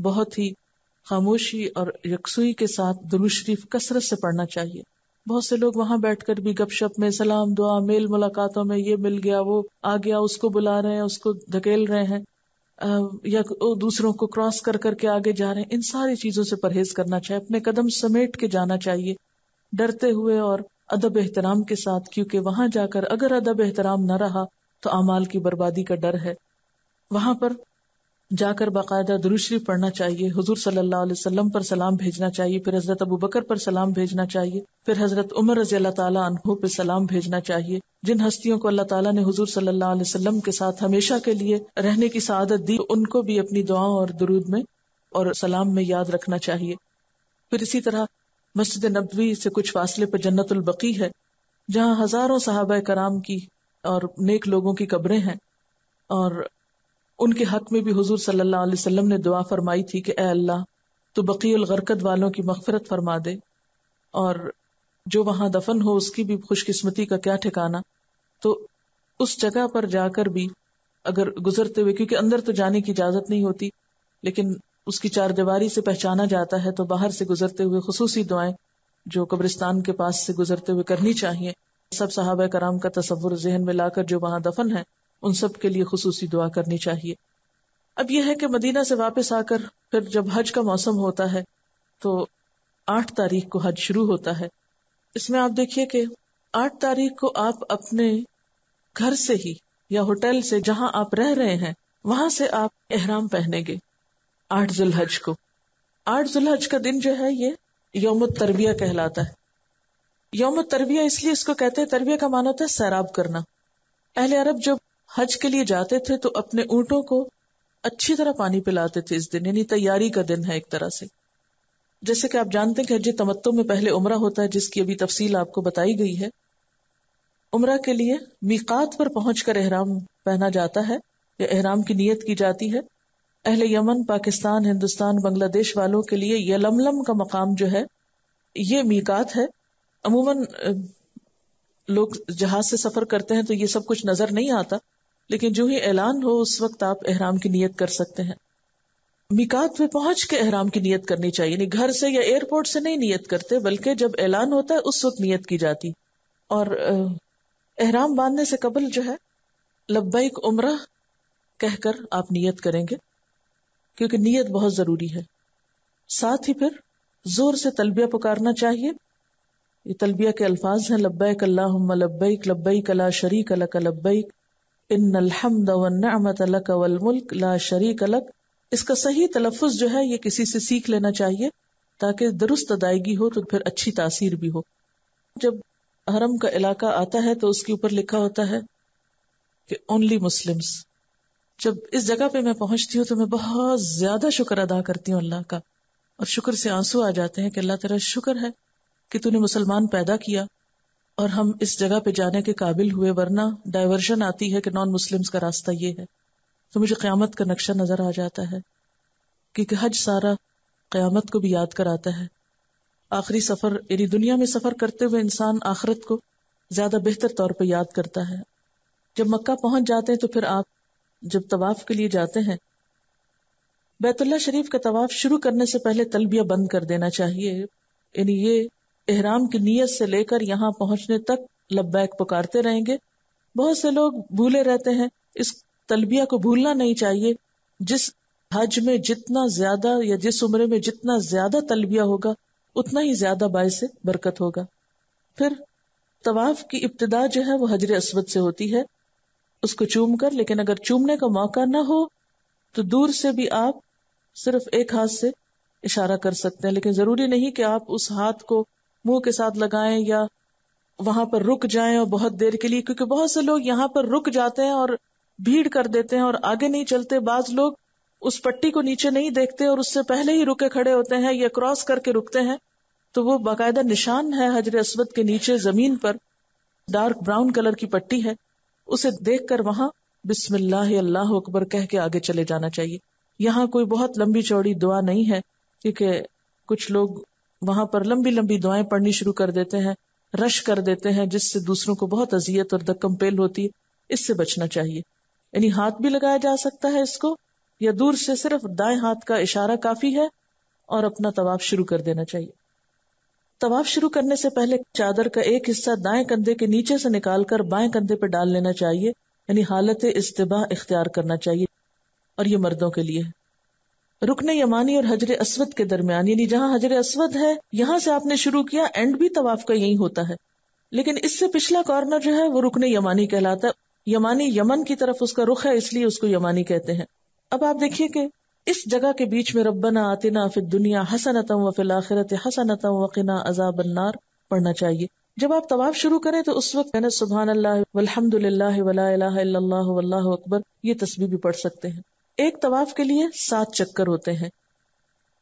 Speaker 1: बहुत ही खामोशी और यकसुई के साथ दुरू कसरत से पढ़ना चाहिए। बहुत से लोग वहाँ बैठकर भी गपशप में, सलाम, दुआ, मेल मुलाकातों में ये मिल गया, वो आ गया, उसको बुला रहे हैं, उसको धकेल रहे हैं या दूसरों को क्रॉस कर करके आगे जा रहे हैं। इन सारी चीज़ों से परहेज करना चाहिए। अपने कदम समेट के जाना चाहिए। डरते हुए और अदब एहतराम के साथ, क्योंकि वहाँ जाकर अगर अदब एहतराम न रहा तो अमाल की बर्बादी का डर है। वहाँ पर जाकर बाकायदा दुरुशरी पढ़ना चाहिए, हजूर वसल्लम पर सलाम भेजना चाहिए, फिर हज़रत अबू बकर पर सलाम भेजना चाहिए, फिर हज़रत उमर रज़ी अल्लाह ताला पे सलाम भेजना चाहिए। जिन हस्तियों को अल्लाह ताला ने हजूर वसल्लम के साथ हमेशा के लिए रहने की सआदत दी, उनको भी अपनी दुआओं और दरूद में और सलाम में याद रखना चाहिए। फिर इसी तरह मस्जिद नबवी से कुछ फासले पर जन्नतुल बकी है, जहाँ हज़ारों साहब कराम की और नेक लोगों की कब्रें हैं। और उनके हक में भी हुजूर सल्लल्लाहु अलैहि ने दुआ फरमाई थी कि अल्लाह तो बकील गरकत वालों की मगफरत फरमा दे, और जो वहाँ दफन हो, उसकी भी खुशकिस्मती का क्या ठिकाना? तो उस जगह पर जाकर भी अगर गुजरते हुए, क्योंकि अंदर तो जाने की इजाज़त नहीं होती, लेकिन उसकी चार दीवारी से पहचाना जाता है तो बाहर से गुजरते हुए खसूसी दुआएँ जो कब्रिस्तान के पास से गुजरते हुए करनी चाहिए। सब साहब कराम का तस्वुर जहन में लाकर जो वहाँ दफन है, उन सब के लिए खसूसी दुआ करनी चाहिए। अब यह है कि मदीना से वापस आकर फिर जब हज का मौसम होता है तो आठ तारीख को हज शुरू होता है। इसमें आप देखिए कि आठ तारीख को आप अपने घर से ही या होटल से जहाँ आप रह रहे हैं, वहाँ से आप एहराम पहनेंगे। आठ जुलहज को। आठ जुलहज का दिन जो है, ये यौम तरबिया कहलाता है। यौम तरबिया इसलिए इसको कहते हैं, तरबिया का माना होता है सैराब करना। अहले अरब जब हज के लिए जाते थे तो अपने ऊंटों को अच्छी तरह पानी पिलाते थे इस दिन, यानी तैयारी का दिन है एक तरह से। जैसे कि आप जानते हैं कि हज तमत्तो में पहले उम्र होता है, जिसकी अभी तफसील आपको बताई गई है। उम्र के लिए मीकात पर पहुंचकर एहराम पहना जाता है, या एहराम की नीयत की जाती है। अहले यमन, पाकिस्तान, हिंदुस्तान, बांग्लादेश वालों के लिए यलमलम का मकाम जो है, ये मीकात है। अमूमन लोग जहाज़ से सफ़र करते हैं तो ये सब कुछ नज़र नहीं आता, लेकिन जो ही ऐलान हो, उस वक्त आप एहराम की नियत कर सकते हैं। मिकात में पहुँच के एहराम की नियत करनी चाहिए नहीं घर से या एयरपोर्ट से नहीं नियत करते, बल्कि जब ऐलान होता है, उस वक्त नियत की जाती। और एहराम बांधने से कबल जो है, लब्बैक उम्र कहकर आप नियत करेंगे। क्योंकि नीयत बहुत ज़रूरी है। साथ ही फिर ज़ोर से तलबिया पुकारना चाहिए। ये तलबिया के अल्फाज हैं, लब्बैक अल्लाहुम्मा लब्बैक लब्बैक ला शरीक लक, लब्बैक। इन्नल लक वल मुल्क, ला शरीक लक। इसका सही तलफ़ुज़ जो है, ये किसी से सीख लेना चाहिए। ताकि दुरुस्त अदायगी हो तो फिर अच्छी तासीर भी हो। जब हरम का इलाका आता है तो उसके ऊपर लिखा होता है कि ओनली मुस्लिम्स जब इस जगह पे मैं पहुँचती हूँ तो मैं बहुत ज़्यादा शुक्र अदा करती हूँ अल्लाह का। और शुक्र से आँसू आ जाते हैं कि अल्लाह तेरा शुक्र है कि तूने मुसलमान पैदा किया और हम इस जगह पे जाने के काबिल हुए, वरना डायवर्जन आती है कि नॉन मुस्लिम्स का रास्ता ये है। तो मुझे क़यामत का नक्शा नज़र आ जाता है, क्योंकि हज सारा क़यामत को भी याद कराता है। आखिरी सफ़र, यानी दुनिया में सफ़र करते हुए इंसान आखिरत को ज़्यादा बेहतर तौर पर याद करता है। जब मक्का पहुँच जाते हैं तो फिर आप जब तवाफ के लिए जाते हैं बैतुल्ला शरीफ का तवाफ शुरू करने से पहले तलबिया बंद कर देना चाहिए। यानी ये एहराम की नीयत से लेकर यहाँ पहुँचने तक लब्बैक पुकारते रहेंगे। बहुत से लोग भूले रहते हैं, इस तलबिया को भूलना नहीं चाहिए। जिस हज में जितना ज़्यादा या जिस उम्र में जितना ज़्यादा तलबिया होगा, उतना ही ज़्यादा बायस बरकत होगा। फिर तवाफ की इब्तदा जो है वो हजर असवद से होती है। उसको चूम कर, लेकिन अगर चूमने का मौका ना हो तो दूर से भी आप सिर्फ़ एक हाथ से इशारा कर सकते हैं। लेकिन ज़रूरी नहीं कि आप उस हाथ को मुँह के साथ लगाएँ या वहाँ पर रुक जाएँ और बहुत देर के लिए, क्योंकि बहुत से लोग यहाँ पर रुक जाते हैं और भीड़ कर देते हैं और आगे नहीं चलते। बाज लोग उस पट्टी को नीचे नहीं देखते और उससे पहले ही रुके खड़े होते हैं या क्रॉस करके रुकते हैं तो वो बाकायदा निशान है। हजर असवद के नीचे ज़मीन पर डार्क ब्राउन कलर की पट्टी है। उसे देख कर वहाँ बिस्मिल्लाह, अल्लाह अकबर कह के आगे चले जाना चाहिए। यहाँ कोई बहुत लंबी चौड़ी दुआ नहीं है, क्योंकि कुछ लोग वहाँ पर लंबी लंबी दुआएँ पढ़नी शुरू कर देते हैं, रश कर देते हैं, जिससे दूसरों को बहुत अजियत और दक्कम पेल होती है। इससे बचना चाहिए। यानी हाथ भी लगाया जा सकता है इसको, या दूर से सिर्फ़ दाएँ हाथ का इशारा काफ़ी है, और अपना तवाफ शुरू कर देना चाहिए। तवाफ शुरू करने से पहले चादर का एक हिस्सा दाएँ कंधे के नीचे से निकालकर बाएँ कंधे पर डाल लेना चाहिए, यानी हालत इस्तेबा इख्तियार करना चाहिए, और ये मर्दों के लिए। रुकने यमानी और हजर असवद के दरमियान, यानी जहाँ हजर असवद है, यहाँ से आपने शुरू किया, एंड भी तवाफ का यही होता है। लेकिन इससे पिछला कॉर्नर जो है, वो रुकने यमानी कहलाता है। यमानी यमन की तरफ़ उसका रुख है, इसलिए उसको यमानी कहते हैं। अब आप देखिए कि इस जगह के बीच में रब्बना आतिना फिर दुनिया हसनतम व फिल आखिरत हसनतम वक़िना अजाब अन्नार पढ़ना चाहिए। जब आप तवाफ शुरू करें तो उस वक्त मैंने सुबहान अल्लाह वल्हम्दुलिल्लाह वला अकबर। ये तस्वीर भी पढ़ सकते हैं। एक तवाफ के लिए सात चक्कर होते हैं।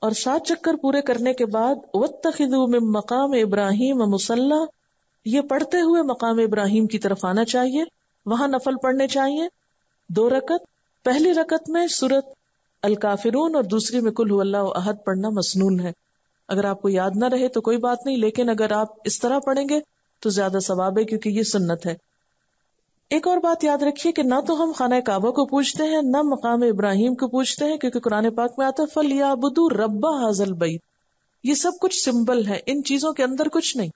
Speaker 1: और सात चक्कर पूरे करने के बाद वत्तखिदु मिन मकाम इब्राहिम मुसल्ला। ये पढ़ते हुए मकाम इब्राहिम की तरफ़ आना चाहिए। वहाँ नफल पढ़ने चाहिए। दो रकत। पहली रकत में सूरत अल काफिरून और दूसरी में कुल अहद पढ़ना मसनून है। अगर आपको याद ना रहे तो कोई बात नहीं, लेकिन अगर आप इस तरह पढ़ेंगे तो ज़्यादा सवाब है, क्योंकि ये सुन्नत है। एक और बात याद रखिए कि ना तो हम खाना काबा को पूछते हैं, न मकाम इब्राहिम को पूछते हैं, क्योंकि कुरान पाक में आता है फल याबुदू रब्बा हाजल बई ये सब कुछ सिंबल है, इन चीज़ों के अंदर कुछ नहीं।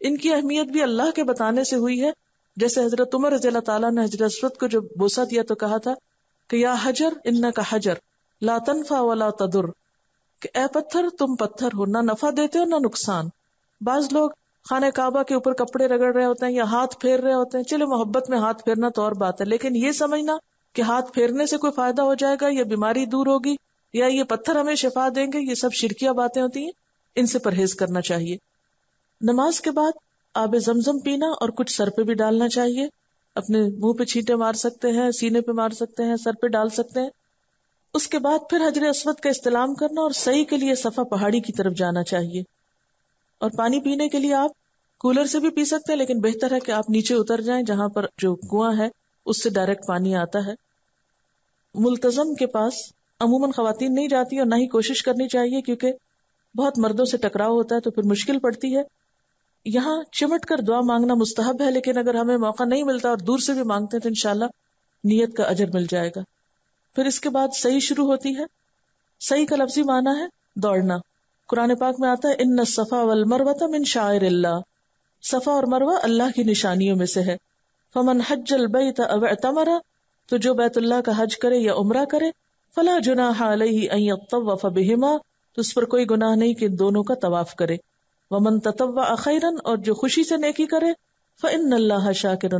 Speaker 1: इनकी अहमियत भी अल्लाह के बताने से हुई है। जैसे हज़रत उमर ताला ने हज़रत को जब बोसा दिया तो कहा था कि, या हजर इन्ना का हजर। ला तनफा वाला तदुर, कि ए पत्थर, तुम पत्थर हो, ना नफा देते हो, ना नुकसान। बाज लोग खाने काबा के ऊपर कपड़े रगड़ रहे होते हैं या हाथ फेर रहे होते हैं चलो मोहब्बत में हाथ फेरना तो और बात है। लेकिन ये समझना कि हाथ फेरने से कोई फ़ायदा हो जाएगा, या बीमारी दूर होगी, या ये पत्थर हमें शिफा देंगे, ये सब शिरकिया बातें होती हैं, इनसे परहेज करना चाहिए। नमाज़ के बाद आब जमजम पीना और कुछ सर पे भी डालना चाहिए। अपने मुँह पे छींटे मार सकते हैं, सीने पे मार सकते हैं, सर पे डाल सकते हैं। उसके बाद फिर हजर असवद का इस्तेलाम करना और सही के लिए सफ़ा पहाड़ी की तरफ़ जाना चाहिए। और पानी पीने के लिए आप कूलर से भी पी सकते हैं, लेकिन बेहतर है कि आप नीचे उतर जाएँ, जहाँ पर जो कुआँ है, उससे डायरेक्ट पानी आता है। मुल्तजम के पास अमूमन खातन नहीं जाती और ना ही कोशिश करनी चाहिए, क्योंकि बहुत मर्दों से टकराव होता है तो फिर मुश्किल पड़ती है। यहाँ चिमट कर दुआ मांगना मुस्तहब है, लेकिन अगर हमें मौका नहीं मिलता और दूर से भी मांगते हैं तो इनशाला नीयत का अजर मिल जाएगा। फिर इसके बाद सही शुरू होती है। सही का लफ्जी माना है, दौड़ना। कुरान पाक में आता है इन सफ़ा वल मरवतम इन शायर सफ़ा और मरवा अल्लाह की निशानियों में से है। फमन बैत तमरा तो जो बैतुल्लाह का हज करे या उमरा करे, फला जुना बिहिमा तो उस पर कोई गुनाह नहीं कि दोनों का तवाफ करे। वमन ततवा अखैरन और जो खुशी से नेकी करे फ़िन अल्लाह शाकिर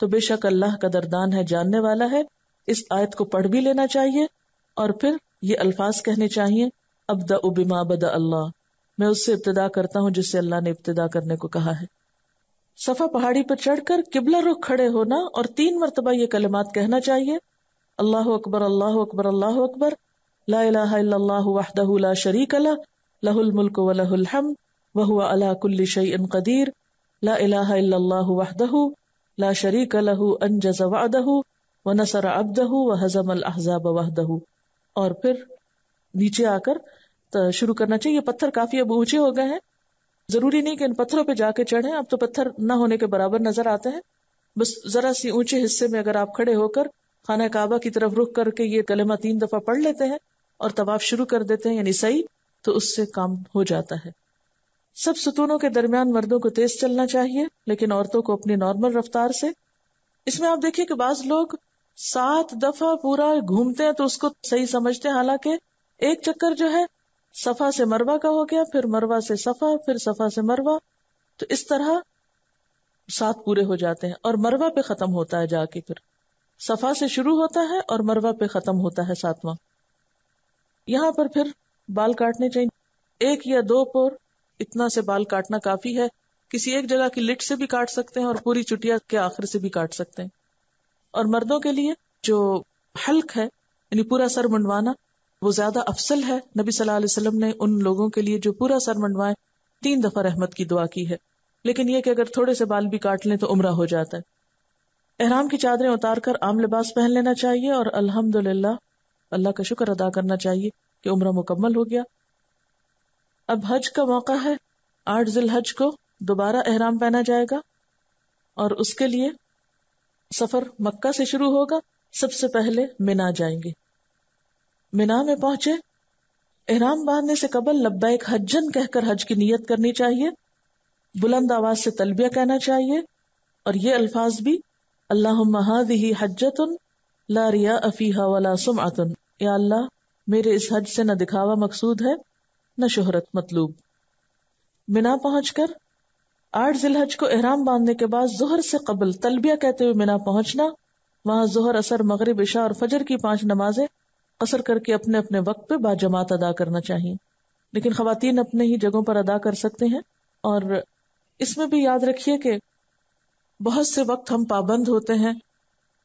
Speaker 1: तो बेशक अल्लाह का दरदान है, जानने वाला है। इस आयत को पढ़ भी लेना चाहिए और फिर ये अल्फाज कहने चाहिए अब द उबिमा बद अल्लाह। मैं उससे इब्तदा करता हूँ जिससे अल्लाह ने इब्तदा करने को कहा है। सफ़ा पहाड़ी पर चढ़कर किबला रुख खड़े होना और तीन मरतबा ये कलमात कहना चाहिए, अल्लाह अकबर अल्लाह अकबर अल्लाह अकबर, ला शरीक लह लहुल मुल्क व लहुल हम्द वह अला कुल्ली शैइन कदीर, ला इलाहा ला शरीक लहु अनजज़ वअदहु व नसर अब्दहु व हज़म अल अहज़ाब वहदहु और फिर नीचे आकर शुरू करना चाहिए पत्थर काफ़ी अब ऊँचे हो गए हैं ज़रूरी नहीं कि इन पत्थरों पे जाके चढ़े अब तो पत्थर न होने के बराबर नज़र आते हैं बस जरा सी ऊँचे हिस्से में अगर आप खड़े होकर खाना काबा की तरफ़ रुख करके ये कलमा तीन दफ़ा पढ़ लेते हैं और तवाफ शुरू कर देते हैं यानी सही तो उससे काम हो जाता है सब सुतूनों के दरमियान मर्दों को तेज चलना चाहिए लेकिन औरतों को अपनी नॉर्मल रफ्तार से इसमें आप देखिए कि बाज लोग सात दफ़ा पूरा घूमते हैं तो उसको सही समझते हैं। हालाँकि एक चक्कर जो है, सफ़ा से मरवा का हो गया, फिर मरवा से सफ़ा, फिर सफ़ा से मरवा। तो इस तरह सात पूरे हो जाते हैं और मरवा पे खत्म होता है जाके फिर। सफ़ा से शुरू होता है और मरवा पे खत्म होता है सातवां। यहाँ पर फिर बाल काटने चाहिए। एक या दो पोर, इतना से बाल काटना काफ़ी है। किसी एक जगह की लिट से भी काट सकते हैं और पूरी चुटिया के आखिर से भी काट सकते हैं। और मर्दों के लिए जो हल्क है, यानी पूरा सर मंडवाना, वो ज़्यादा अफसल है। नबी सल्लल्लाहु अलैहि वसल्लम ने उन लोगों के लिए जो पूरा सर मंडवाए, तीन दफ़ा रहमत की दुआ की है। लेकिन यह कि अगर थोड़े से बाल भी काट लें तो उम्र हो जाता है। एहराम की चादरें उतार कर आम लिबास पहन लेना चाहिए और अल्हम्दुलिल्लाह, अल्लाह का शुक्र अदा करना चाहिए कि उम्र मुकम्मल हो गया। अब हज का मौका है। आठ जिल हज को दोबारा एहराम पहना जाएगा और उसके लिए सफ़र मक्का से शुरू होगा, सबसे पहले मिना जाएँगे। मिना में पहुँचे। एहराम बांधने से कबल लब्बैक हज्जन कहकर हज की नीयत करनी चाहिए। बुलंद आवाज़ से तलबिया कहना चाहिए। और ये अल्फाज भी अल्लाह हादिही हज्जतुन, ला रिया अफीहा वला सुमअतुन। या अल्लाह, मेरे इस हज से न दिखावा मकसूद है, न शोहरत मतलूब। मिना पहुंचकर आठ जिलहज को एहराम बांधने के बाद जोहर से कबल तलबिया कहते हुए मिना पहुँचना। वहाँ जोहर, असर, मगरब, इशा और फजर की पाँच नमाजें असर करके अपने अपने वक्त पे बाजमात अदा करना चाहिए। लेकिन खातन अपने ही जगहों पर अदा कर सकते हैं। और इसमें भी याद रखिए कि बहुत से वक्त हम पाबंद होते हैं।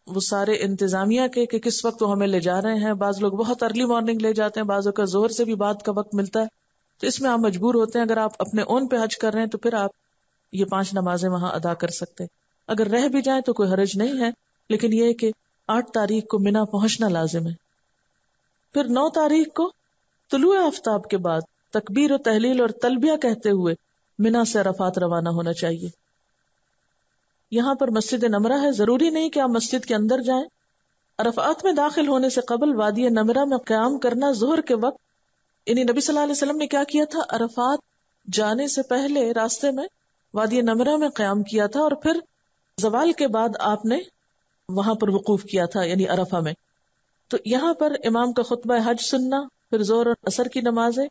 Speaker 1: वो सारे इंतजामिया के कि किस वक्त वो हमें ले जा रहे हैं। बाज लोग बहुत अर्ली मॉर्निंग ले जाते हैं। बाजों का जोहर से भी बाद का वक्त मिलता है। तो इसमें आप मजबूर होते हैं। अगर आप अपने ओन पे हज कर रहे हैं तो फिर आप ये पाँच नमाजें वहाँ अदा कर सकते। अगर रह भी जाए तो कोई हरज नहीं है, लेकिन यह कि आठ तारीख को मिना पहुँचना लाजिम है। फिर नौ तारीख को तुलु आफ्ताब के बाद तकबीर और तहलील और तलबिया कहते हुए मिना से अरफात रवाना होना चाहिए। यहाँ पर मस्जिद नमरा है। ज़रूरी नहीं कि आप मस्जिद के अंदर जाए। अरफात में दाखिल होने से कबल वादी नमरा में क्याम करना जोहर के वक्त यानी नबी सल्लल्लाहु अलैहि वसल्लम ने क्या किया था? अरफात जाने से पहले रास्ते में वादी नमरा में क्याम किया था और फिर जवाल के बाद आपने वहाँ पर वकूफ किया था, यानी अरफा में। तो यहाँ पर इमाम का खुतबा हज, सुनना, फिर ज़ोर और असर की नमाजें।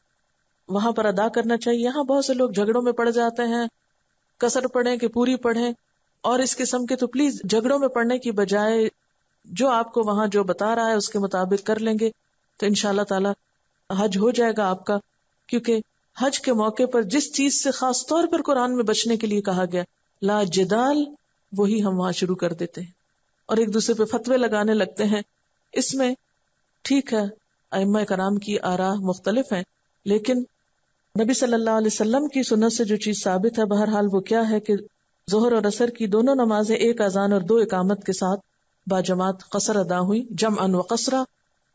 Speaker 1: वहाँ पर अदा करना चाहिए। यहाँ बहुत से लोग झगड़ों में पड़ जाते हैं, कसर पढ़े कि पूरी पढ़े, और इस किस्म के तो प्लीज़ झगड़ों में पढ़ने की बजाय जो आपको वहाँ जो बता रहा है उसके मुताबिक कर लेंगे। तो इनशाला ताला हज हो जाएगा आपका, क्योंकि हज के मौके पर जिस चीज़ से खास तौर पर कुरान में बचने के लिए कहा गया, ला जदाल, वही हम वहाँ शुरू कर देते हैं। और एक दूसरे पे फतवे लगाने लगते हैं। इसमें ठीक है अम्मा कराम की आरा मुख्तलिफ़ है, लेकिन नबी सल्लल्लाहु अलैहि वसल्लम की सुन्नत से जो चीज़ साबित है, बहरहाल वो क्या है कि जोहर और असर की दोनों नमाजें एक अजान और दो इकामत के साथ बाजमात कसर अदा हुई जम अन व कसरा।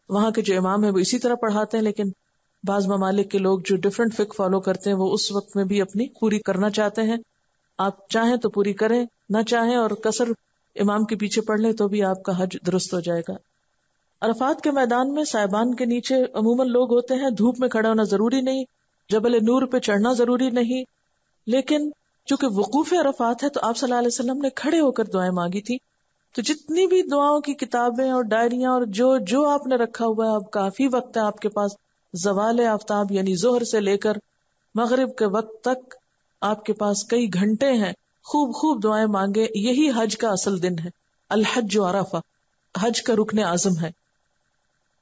Speaker 1: वहाँ के जो इमाम है वो इसी तरह पढ़ाते हैं, लेकिन बाज ममालिक के लोग जो डिफरेंट फिक फॉलो करते हैं, वो उस वक्त में भी अपनी पूरी करना चाहते हैं। आप चाहें तो पूरी करें, ना चाहें और कसर इमाम के पीछे पढ़ लें तो भी आपका हज दुरुस्त हो जाएगा। अरफात के मैदान में साहिबान के नीचे अमूमन लोग होते हैं, धूप में खड़ा होना ज़रूरी नहीं, जबल नूर पे चढ़ना ज़रूरी नहीं। लेकिन चूँकि वकूफ अरफात है तो आप सल्लल्लाहु अलैहि वसल्लम ने खड़े होकर दुआएँ मांगी थी। तो जितनी भी दुआओं की किताबें और डायरियाँ और जो जो आपने रखा हुआ है, अब काफ़ी वक्त है आपके पास। जवाल आफ्ताब, यानी जोहर से लेकर मगरिब के वक्त तक आपके पास कई घंटे हैं। खूब खूब दुआएँ मांगे। यही हज का असल दिन है। अलहज अरफा। हज का रुकन आज़म है।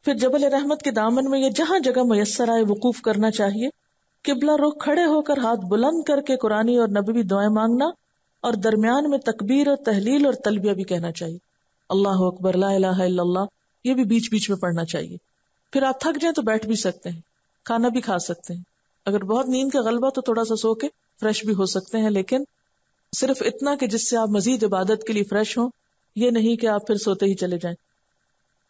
Speaker 1: फिर जबल रहमत के दामन में ये जहाँ जगह मैसर आए वकूफ करना चाहिए। किबला रुख खड़े होकर हाथ बुलंद करके कुरानी और नबी दुआएँ मांगना और दरमियान में तकबीर और तहलील और तलबिया भी कहना चाहिए। अल्लाह अकबर, ला ये भी बीच बीच में पढ़ना चाहिए। फिर आप थक जाए तो बैठ भी सकते हैं, खाना भी खा सकते हैं। अगर बहुत नींद का गलबा तो थोड़ा सा सो के फ्रेश भी हो सकते हैं, लेकिन सिर्फ़ इतना कि जिससे आप मजीद इबादत के लिए फ्रेश हो, ये नहीं कि आप फिर सोते ही चले जाएँ।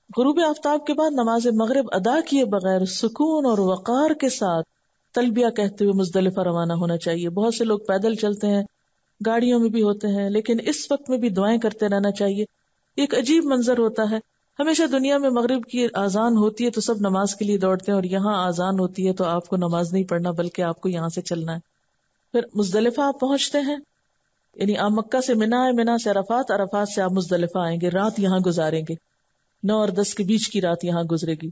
Speaker 1: गुरूब आफ्ताब के बाद नमाज़ मगरब अदा किए बगैर सुकून और वक़ार के साथ तलबिया कहते हुए मुजदलिफा रवाना होना चाहिए। बहुत से लोग पैदल चलते हैं, गाड़ियों में भी होते हैं, लेकिन इस वक्त में भी दुआएँ करते रहना चाहिए। एक अजीब मंजर होता है हमेशा दुनिया में मगरिब की आजान होती है तो सब नमाज़ के लिए दौड़ते हैं और यहाँ आजान होती है तो आपको नमाज़ नहीं पढ़ना, बल्कि आपको यहाँ से चलना है। फिर मुजदलिफा आप पहुँचते हैं। यानी आप मक्का से मिना है, मिना से अरफात अरफात से आप मुजदलिफा आएँगे, रात यहाँ गुजारेंगे। नौ और दस के बीच की रात यहाँ गुजरेगी।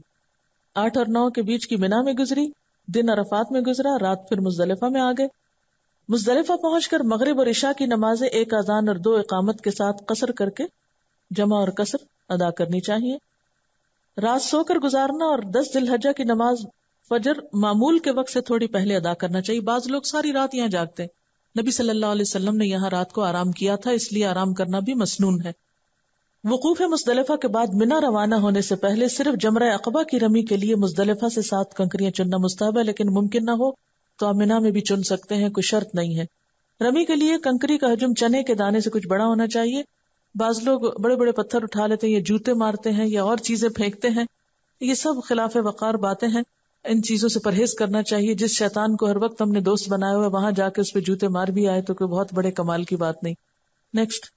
Speaker 1: आठ और नौ के बीच की मिना में गुजरी, दिन अरफात में गुजरा, रात फिर मुजदलिफा में आ गए। मुजदलिफा पहुंचकर मगरब और इशा की नमाजें एक आजान और दो इकामत के साथ कसर करके, जमा और कसर अदा करनी चाहिए। रात सोकर गुजारना और दस दिलहजा की नमाज़ फजर मामूल के वक्त से थोड़ी पहले अदा करना चाहिए। बाज लोग सारी रात यहाँ जागते हैं। नबी सल्लल्लाहु अलैहि वसल्लम ने यहाँ रात को आराम किया था, इसलिए आराम करना भी मसनून है। वकूफ मुजदलिफा के बाद मिना रवाना होने से पहले सिर्फ़ जमरा अकबा की रमी के लिए मुजदलिफा से सात कंकरियाँ चुनना मुस्ताब है, लेकिन मुमकिन न हो तो आप मिना में भी चुन सकते हैं, कोई शर्त नहीं है। रमी के लिए कंकरी का हजम चने के दाने से कुछ बड़ा होना चाहिए। बाज लोग बड़े बड़े पत्थर उठा लेते हैं या जूते मारते हैं या और चीज़ें फेंकते हैं। ये सब खिलाफ वकार बातें हैं। इन चीज़ों से परहेज करना चाहिए। जिस शैतान को हर वक्त हमने दोस्त बनाया हुआ वहाँ जाके उस पर जूते मार भी आए तो कोई बहुत बड़े कमाल की बात नहीं। नेक्स्ट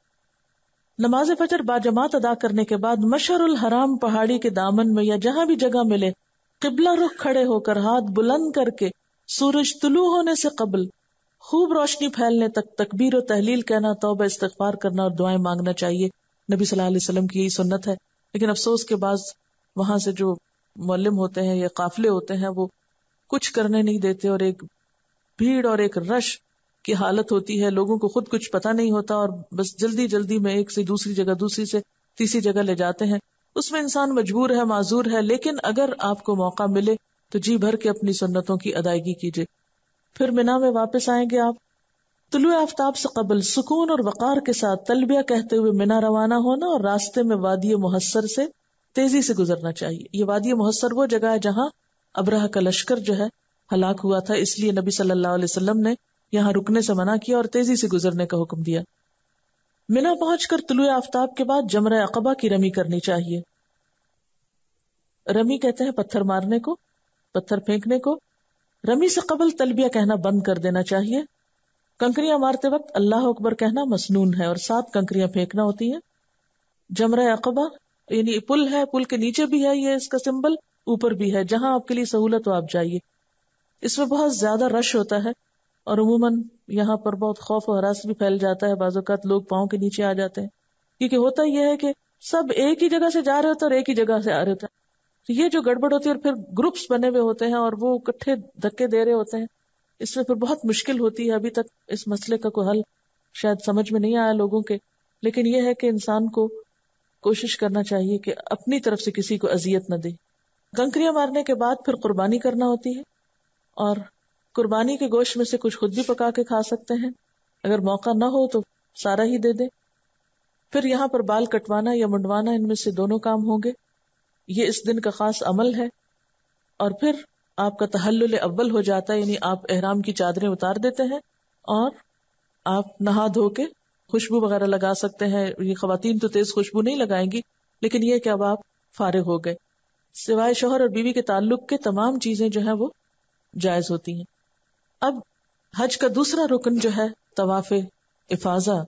Speaker 1: नमाज़ फजर बाजमात अदा करने के बाद मशरुल हराम पहाड़ी के दामन में या जहाँ भी जगह मिले, किबला रुख खड़े होकर हाथ बुलंद करके, सूरज तुलू होने से कबल खूब रोशनी फैलने तक तकबीर और तहलील कहना, तोबा, इस्तगफार करना और दुआएँ मांगना चाहिए। नबी सल्लल्लाहु अलैहि वसल्लम की यही सुन्नत है। लेकिन अफसोस के बाद वहाँ से जो मौलम होते हैं या काफिले होते हैं, वो कुछ करने नहीं देते और एक भीड़ और एक रश की हालत होती है। लोगों को खुद कुछ पता नहीं होता और बस जल्दी जल्दी में एक से दूसरी जगह, दूसरी से तीसरी जगह ले जाते हैं। उसमें इंसान मजबूर है, माजूर है, लेकिन अगर आपको मौका मिले तो जी भर के अपनी सुन्नतों की अदायगी कीजिए। फिर मिना में वापस आएँगे आप। तुलु आफ्ताब से कबल सुकून और वक़ार के साथ तलबिया कहते हुए मिना रवाना होना और रास्ते में वादी मुहसर से तेज़ी से गुजरना चाहिए। ये वादी मुहसर वो जगह है जहाँ अबराह का लश्कर जो है, हलाक हुआ था, इसलिए नबी सल्लल्लाहु अलैहि वसल्लम ने यहाँ रुकने से मना किया और तेज़ी से गुजरने का हुक्म दिया। मिना पहुंचकर तुलु आफ्ताब के बाद जमर अकबा की रमी करनी चाहिए। रमी कहते हैं पत्थर मारने को, पत्थर फेंकने को रमी से कबल तलबिया कहना बंद कर देना चाहिए। कंकरियाँ मारते वक्त अल्लाह अकबर कहना मसनून है और सात कंकरियाँ फेंकना होती हैं। जमरा अकबा, यानी पुल है, पुल के नीचे भी है ये इसका सिंबल, ऊपर भी है। जहाँ आपके लिए सहूलत हो आप जाइए। इसमें बहुत ज़्यादा रश होता है और उमूमन यहाँ पर बहुत खौफ और हरास भी फैल जाता है। बाज़ात लोग पाँव के नीचे आ जाते हैं। क्योंकि होता यह है कि सब एक ही जगह से जा रहे होते और एक ही जगह से आ रहे होते हैं। ये जो गड़बड़ होती है और फिर ग्रुप्स बने हुए होते हैं और वो इकट्ठे धक्के दे रहे होते हैं इसमें फिर बहुत मुश्किल होती है अभी तक इस मसले का कोई हल शायद समझ में नहीं आया लोगों के। लेकिन यह है कि इंसान को कोशिश करना चाहिए कि अपनी तरफ़ से किसी को अजियत न दे। कंकरियाँ मारने के बाद फिर कुर्बानी करना होती है और कुर्बानी के गोश्त में से कुछ खुद भी पका के खा सकते हैं। अगर मौका ना हो तो सारा ही दे दे। फिर यहाँ पर बाल कटवाना या मुंडवाना इनमें से दोनों काम होंगे। ये इस दिन का खास अमल है। और फिर आपका तहल्लुल अव्वल हो जाता है, यानी आप एहराम की चादरें उतार देते हैं और आप नहा धो के खुशबू वगैरह लगा सकते हैं। ये खातन तो तेज खुशबू नहीं लगाएँगी, लेकिन ये कि अब आप फारिग हो गए। सिवाय शोहर और बीवी के ताल्लुक के तमाम चीज़ें जो है वो जायज़ होती हैं। अब हज का दूसरा रुकन जो है तवाफ इफाजा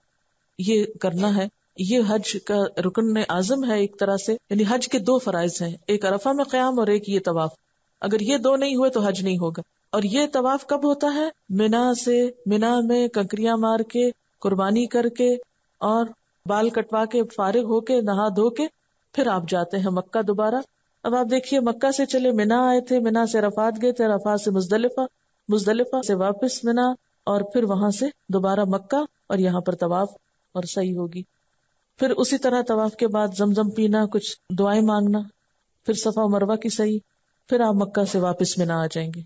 Speaker 1: ये करना है। ये हज का रुकन आज़म है एक तरह से, यानी हज के दो फराइज हैं, एक अरफा में क्याम और एक ये तवाफ। अगर ये दो नहीं हुए तो हज नहीं होगा। और ये तवाफ कब होता है? मिना से, मिना में कंकरियाँ मार के, कुर्बानी करके और बाल कटवा के, फारिग होके, नहा धो के, फिर आप जाते हैं मक्का दोबारा। अब आप देखिए, मक्का से चले मिना आए थे, मिना से रफात गए थे रफात से मुजदलिफा मुजदलिफा से वापस मिना और फिर वहाँ से दोबारा मक्का और यहाँ पर तवाफ और सही होगी। फिर उसी तरह तवाफ के बाद जमजम पीना, कुछ दुआएँ मांगना, फिर सफ़ा मरवा की सही, फिर आप मक्का से वापस मिना आ जाएँगे।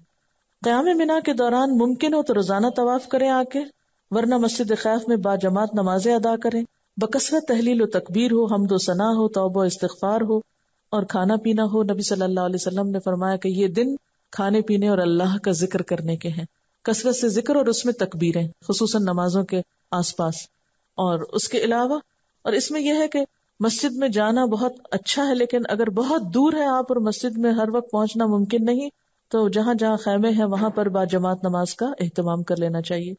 Speaker 1: क्याम मिना के दौरान मुमकिन हो तो रोज़ाना तवाफ करें आके, वरना मस्जिद खैफ में बाजमात नमाजें अदा करें। बकसरत तहलील तकबीर हो, हमदो सना हो, तोबो इस्तफार हो, और खाना पीना हो, नबी सल्लल्लाहु अलैहि वसल्लम ने फरमाया कि ये दिन खाने पीने और अल्लाह का ज़िक्र करने के हैं। कसरत से ज़िक्र और उसमें तकबीरें खसूस नमाजों के आसपास। और उसके अलावा और इसमें यह है कि मस्जिद में जाना बहुत अच्छा है, लेकिन अगर बहुत दूर है आप और मस्जिद में हर वक्त पहुँचना मुमकिन नहीं तो जहाँ जहाँ खैमे हैं, वहाँ पर बाजमात नमाज़ का एहतमाम कर लेना चाहिए।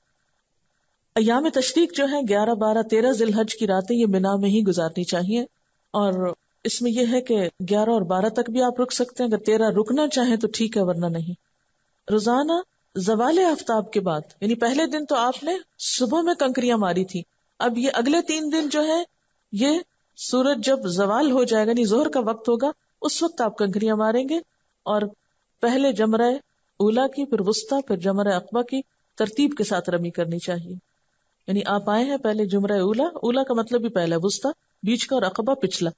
Speaker 1: अयाम तशरीक जो है, ग्यारह, बारह, तेरह जिलहज की रातें ये मिना में ही गुजारनी चाहिए। और इसमें यह है कि ग्यारह और बारह तक भी आप रुक सकते हैं, अगर तेरह रुकना चाहें तो ठीक है, वरना नहीं। रोज़ाना जवाल आफ्ताब के बाद, यानी पहले दिन तो आपने सुबह में कंकरियाँ मारी थी, अब ये अगले तीन दिन जो है ये सूरज जब जवाल हो जाएगा, यानी जोहर का वक्त होगा, उस वक्त आप कंकरियाँ मारेंगे। और पहले जमरा उला की, फिर वस्ता, फिर जमरा अकबा की तरतीब के साथ रमी करनी चाहिए। यानी आप आए हैं पहले जुमरा उला उला का मतलब भी पहला वस्ता, बीच का और अकबा पिछला।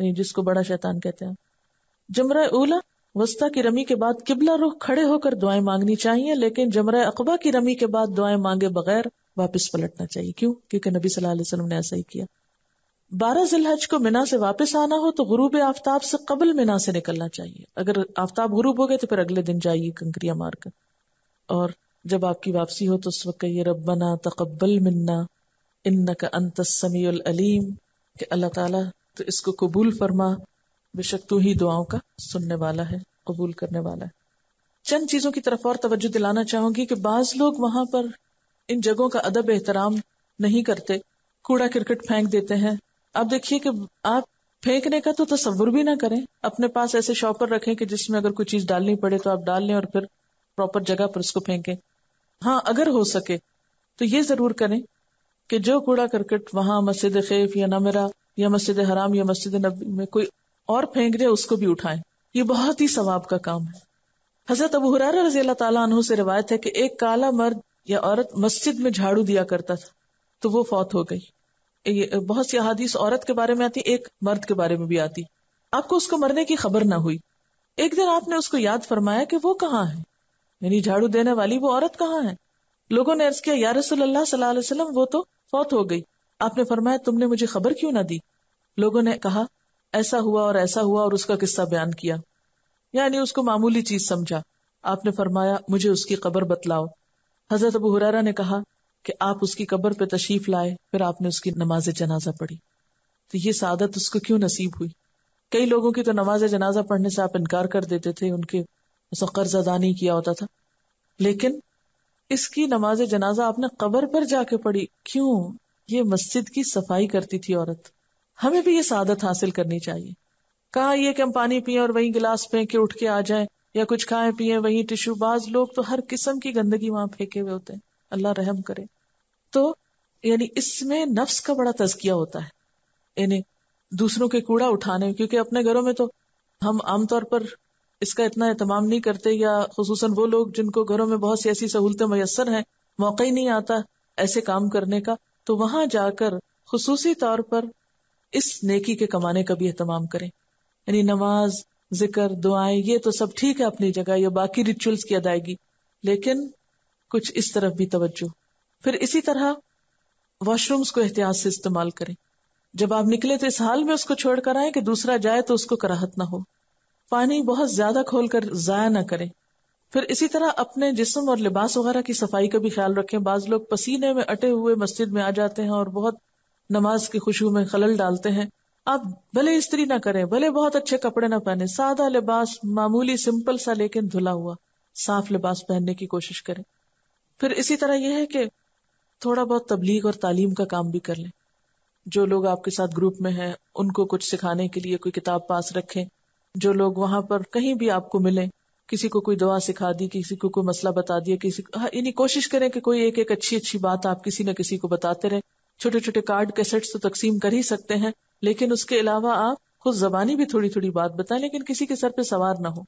Speaker 1: जिसको बड़ा शैतान कहते हैं। जमरा उला वस्ता की रमी के बाद किबला रुख खड़े होकर दुआएँ मांगनी चाहिए, लेकिन जमरा अकबा की रमी के बाद दुआएँ मांगे बगैर वापस पलटना चाहिए। क्यों? क्योंकि नबी सल्लल्लाहु अलैहि वसल्लम ने ऐसा ही किया। बारह जिलहज को मिना से वापस आना हो तो गुरूब आफ्ताब से कबल मिना से निकलना चाहिए। अगर आफ्ताब गुरूब हो गए तो फिर अगले दिन जाइए कंकरिया मारकर। और जब आपकी वापसी हो तो उस वक्त कहिए, रब्बना तकब्बल मिन्ना, इन्नका अंत समीउल अलीम। कि अल्लाह ताला तो इसको कबूल फरमा, बेशक तू ही दुआओं का सुनने वाला है, कबूल करने वाला है। चंद चीज़ों की तरफ़ और तवज्जो दिलाना चाहूँगी कि बाज लोग वहाँ पर इन जगहों का अदब एहतराम नहीं करते। कूड़ा क्रिकेट फेंक देते हैं आप देखिए कि आप फेंकने का तो तस्वुर भी ना करें। अपने पास ऐसे शॉपर रखें कि जिसमें अगर कोई चीज़ डालनी पड़े तो आप डाल लें और फिर प्रॉपर जगह पर उसको फेंकें। हाँ अगर हो सके तो ये ज़रूर करें कि जो कूड़ा करकट वहाँ मस्जिद खेफ या नमरा या मस्जिद हराम, या मस्जिद नबी में कोई और फेंक दे, उसको भी उठाएँ। ये बहुत ही सवाब का काम है। हज़रत अबू हुरारा रज़ी अल्लाह तला से रिवायत है कि एक काला मर्द या औरत मस्जिद में झाड़ू दिया करता था तो वो फौत हो गई। बहुत सी अहादीस औरत के बारे में आती, एक मर्द के बारे में भी आती। आपको उसको मरने की खबर ना हुई। एक दिन आपने उसको याद फरमाया कि वो कहाँ है? यानी झाड़ू देने वाली वो औरत कहाँ है? लोगों ने अर्ज़ किया, या रसोल्ला वो तो फौत हो गई। आपने फरमाया, तुमने मुझे खबर क्यों ना दी? लोगों ने कहा, ऐसा हुआ और ऐसा हुआ और उसका किस्सा बयान किया। यानी उसको मामूली चीज़ समझा। आपने फरमाया, मुझे उसकी खबर बतलाओ। हज़रत अबू हुरारा ने कहा कि आप उसकी कब्र पे तशरीफ़ लाए, फिर आपने उसकी नमाज़ जनाजा पढ़ी। तो ये सादत उसको क्यों नसीब हुई? कई लोगों की तो नमाज़ जनाजा पढ़ने से आप इनकार कर देते थे, उनके कर्ज अदा नहीं किया होता था। लेकिन इसकी नमाज़ जनाजा आपने कब्र पर जाके पढ़ी, क्यों? ये मस्जिद की सफ़ाई करती थी औरत। हमें भी ये सादत हासिल करनी चाहिए। कहा ये कि हम पानी पिए और वही गिलास फेंक उठ के आ जाए, या कुछ खाए पिए, वही टिश्यू बाज लोग तो हर किस्म की गंदगी वहाँ फेंके हुए होते हैं। अल्लाह रहम करे। तो यानी इसमें नफ्स का बड़ा तजकिया होता है। यानी दूसरों के कूड़ा उठाने, क्योंकि अपने घरों में तो हम आमतौर पर इसका इतना एहतमाम नहीं करते, या खसूस वो लोग जिनको घरों में बहुत सी ऐसी सहूलतें मैसर हैं, मौका ही नहीं आता ऐसे काम करने का तो वहाँ जाकर खसूसी तौर पर इस नेकी के कमाने का भी एहतमाम करें। यानी नमाज़, ज़िक्र, दुआएँ, ये तो सब ठीक है अपनी जगह, या बाकी रिचुअल्स की अदायगी, लेकिन कुछ इस तरफ़ भी तवज्जो। फिर इसी तरह वॉशरूम्स को एहतियात से इस्तेमाल करें। जब आप निकले तो इस हाल में उसको छोड़कर आए कि दूसरा जाए तो उसको कराहत ना हो। पानी बहुत ज़्यादा खोलकर जाया ना करें। फिर इसी तरह अपने जिस्म और लिबास वगैरह की सफ़ाई का भी ख्याल रखें। बाज लोग पसीने में अटे हुए मस्जिद में आ जाते हैं और बहुत नमाज़ की खुशबू में खलल डालते हैं। आप भले इस्त्री ना करें, भले बहुत अच्छे कपड़े ना पहने, सादा लिबास मामूली सिंपल सा लेकिन धुला हुआ, साफ़ लिबास पहनने की कोशिश करें। फिर इसी तरह यह है कि थोड़ा बहुत तबलीग और तालीम का काम भी कर लें। जो लोग आपके साथ ग्रुप में हैं उनको कुछ सिखाने के लिए कोई किताब पास रखें। जो लोग वहाँ पर कहीं भी आपको मिले किसी को कोई दवा सिखा दी किसी को कोई मसला बता दिया किसी को हाँ, इन्हीं कोशिश करें कि कोई एक एक अच्छी अच्छी बात आप किसी न किसी को बताते रहे। छोटे छोटे कार्ड कैसेट्स तो तकसीम कर ही सकते हैं लेकिन उसके अलावा आप खुद जबानी भी थोड़ी थोड़ी बात बताएँ लेकिन किसी के सर पे सवार ना हो।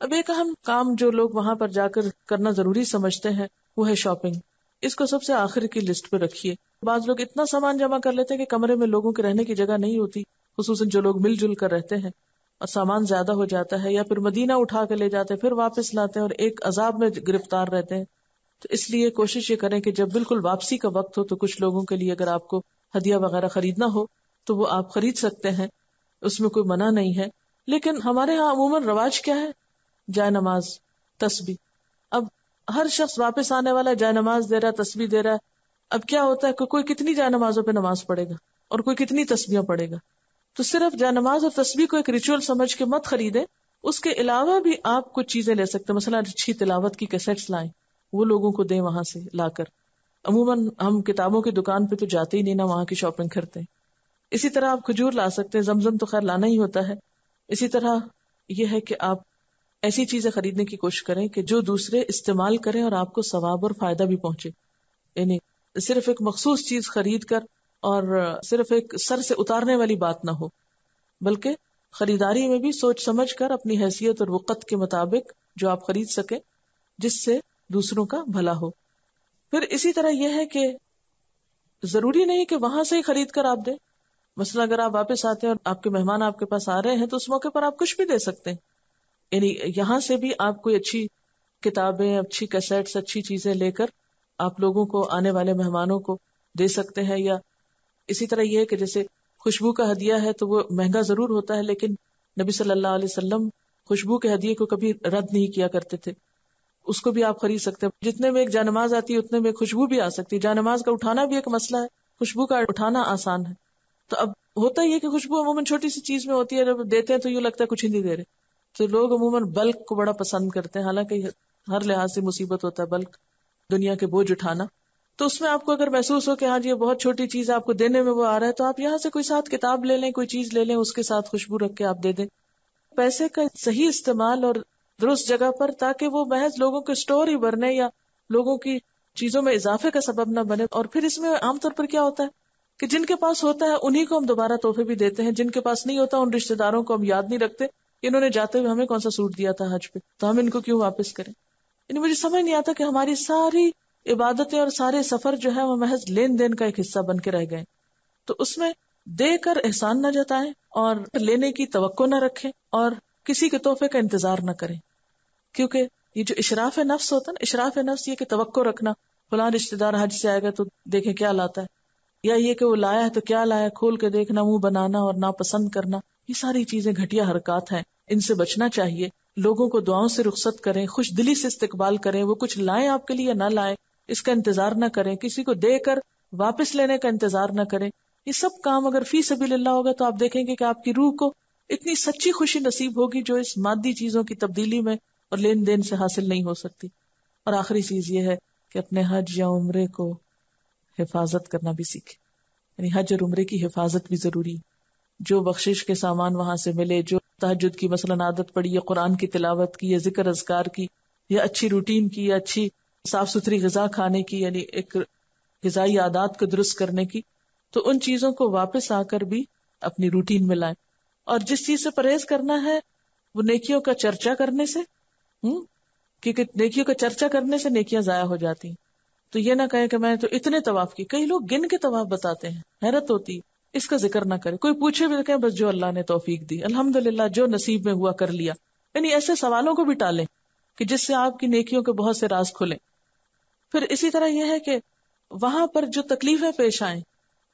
Speaker 1: अब एक अहम काम जो लोग वहाँ पर जाकर करना ज़रूरी समझते हैं वो है शॉपिंग। इसको सबसे आखिर की लिस्ट पे रखिए। बाज लोग इतना सामान जमा कर लेते हैं कि कमरे में लोगों के रहने की जगह नहीं होती खसूस जो लोग मिलजुल कर रहते हैं। और सामान ज़्यादा हो जाता है या फिर मदीना उठा के ले जाते हैं, फिर वापस लाते हैं और एक अजाब में गिरफ़्तार रहते हैं। तो इसलिए कोशिश ये करें कि जब बिल्कुल वापसी का वक्त हो तो कुछ लोगों के लिए अगर आपको हदिया वगैरह खरीदना हो तो वो आप खरीद सकते हैं। उसमें कोई मना नहीं है। लेकिन हमारे यहाँ अमूमन रवाज क्या है? जाय नमाज़ तस्बी अब हर शख्स वापस आने वाला जाय नमाज़ दे रहा है तस्वीर दे रहा है। अब क्या होता है कि कोई कितनी जाय नमाजों पर नमाज़ पढ़ेगा और कोई कितनी तस्वीर पढ़ेगा? तो सिर्फ़ जाय नमाज़ और तस्वीर को एक रिचुअल समझ के मत खरीदे। उसके अलावा भी आप कुछ चीज़ें ले सकते मसला अच्छी तिलावत की कैसेट्स लाएँ। वो लोगों को दें वहाँ से लाकर। अमूमन हम किताबों की दुकान पे तो जाते ही नहीं ना, वहाँ की शॉपिंग करते हैं। इसी तरह आप खजूर ला सकते हैं। जमजम तो खैर लाना ही होता है। इसी तरह यह है कि आप ऐसी चीज़ें खरीदने की कोशिश करें कि जो दूसरे इस्तेमाल करें और आपको सवाब और फ़ायदा भी पहुँचे। यानी सिर्फ़ एक मखसूस चीज़ खरीद कर और सिर्फ़ एक सर से उतारने वाली बात ना हो, बल्कि खरीदारी में भी सोच समझ कर अपनी हैसियत और वक़्त के मुताबिक जो आप खरीद सके, जिससे दूसरों का भला हो। फिर इसी तरह यह है कि ज़रूरी नहीं कि वहाँ से ही खरीद कर आप दें। मसला अगर आप वापस आते हैं और आपके मेहमान आपके पास आ रहे हैं तो उस मौके पर आप कुछ भी दे सकते हैं। यानी यहाँ से भी आप कोई अच्छी किताबें, अच्छी कैसेट्स अच्छी चीज़ें लेकर आप लोगों को, आने वाले मेहमानों को दे सकते हैं या इसी तरह यह है कि जैसे खुशबू का हदिया है तो वो महँगा ज़रूर होता है, लेकिन नबी सल्लल्लाहु अलैहि वसल्लम खुशबू के हदिये को कभी रद्द नहीं किया करते थे। उसको भी आप खरीद सकते हैं। जितने में एक जानमाज आती है, उतने में खुशबू भी आ सकती है। जानमाज का उठाना भी एक मसला है। खुशबू का उठाना आसान है। तो अब होता ही है कि खुशबू अमूमन छोटी सी चीज़ में होती है, जब देते हैं तो यूँ लगता है कुछ ही नहीं दे रहे। तो लोग अमूमन बल्क को बड़ा पसंद करते हैं। हालाँकि हर लिहाज से मुसीबत होता है बल्क, दुनिया के बोझ उठाना। तो उसमें आपको अगर महसूस हो कि हाँ जी बहुत छोटी चीज़ आपको देने में वो आ रहा है तो आप यहाँ से कोई साथ किताब ले लें, कोई चीज़ ले लें, उसके साथ खुशबू रख के आप दे दें। पैसे का सही इस्तेमाल और दुरुस्त जगह पर ताकि वो महज लोगों के स्टोर ही भरने या लोगों की चीज़ों में इजाफे का सबब न बने। और फिर इसमें आमतौर पर क्या होता है कि जिनके पास होता है, उन्हीं को हम दोबारा तोहफे भी देते हैं। जिनके पास नहीं होता, उन रिश्तेदारों को हम याद नहीं रखते। इन्होंने जाते हुए हमें कौन सा सूट दिया था हज पे? तो हम इनको क्यों वापस करें? यानी मुझे समझ नहीं आता कि हमारी सारी इबादतें और सारे सफ़र जो है, वो महज लेन देन का एक हिस्सा बन के रह गए। तो उसमें देकर एहसान न जताएँ और लेने की तो न रखें और किसी के तोहफे का इंतज़ार न करें। क्योंकि ये जो इशराफ नफ्स होता है ना इशराफ नफ्स ये कि तो रखना, फलां रिश्तेदार हज से आएगा तो देखे क्या लाता है। या ये कि वो लाया है तो क्या लाया खोल के देखना, मुँह बनाना और ना पसंद करना। ये सारी चीज़ें घटिया हरकत हैं। इनसे बचना चाहिए। लोगों को दुआओं से रुख्सत करें, खुश दिली से इस्तेकबाल करें, वो कुछ लाएँ आपके लिए ना लाएँ, इसका इंतज़ार ना करें, किसी को देकर वापस लेने का इंतज़ार न करें। ये सब काम अगर फ़ी सभी होगा तो आप देखेंगे कि आपकी रूह को इतनी सच्ची खुशी नसीब होगी जो इस मादी चीज़ों की तब्दीली में और लेन देन से हासिल नहीं हो सकती। और आखिरी चीज़ ये है कि अपने हज या उम्र को हिफाजत करना भी सीखे। यानी हज और उम्र की हिफाजत भी ज़रूरी जो बख्शिश के सामान वहाँ से मिले, जो तहजद की मसलन आदत पड़ी, या कुरान की तिलावत की, या ज़िक्र अजगार की, या अच्छी रूटीन की, या अच्छी साफ़ सुथरी गजा खाने की, यानी एक गजाई आदात को दुरुस्त करने की तो उन चीज़ों को वापस आकर भी अपनी रूटीन में लाए। और जिस चीज़ से परहेज करना है, वो नेकियों का चर्चा करने से हम्म क्योंकि नेकियों का चर्चा करने से नेकियाँ जाया हो जाती तो ये ना कहे कि मैं तो इतने तवाफ की कई लोग गिन के तवाफ बताते हैं, हैरत होती इसका ज़िक्र ना करे। कोई पूछे भी कहें, बस जो अल्लाह ने तोफीक दी, अल्हम्दुलिल्लाह, जो नसीब में हुआ कर लिया। यानी ऐसे सवालों को भी टालें कि जिससे आपकी नेकियों के बहुत से राज खुले। फिर इसी तरह यह है कि वहाँ पर जो तकलीफें पेश आए,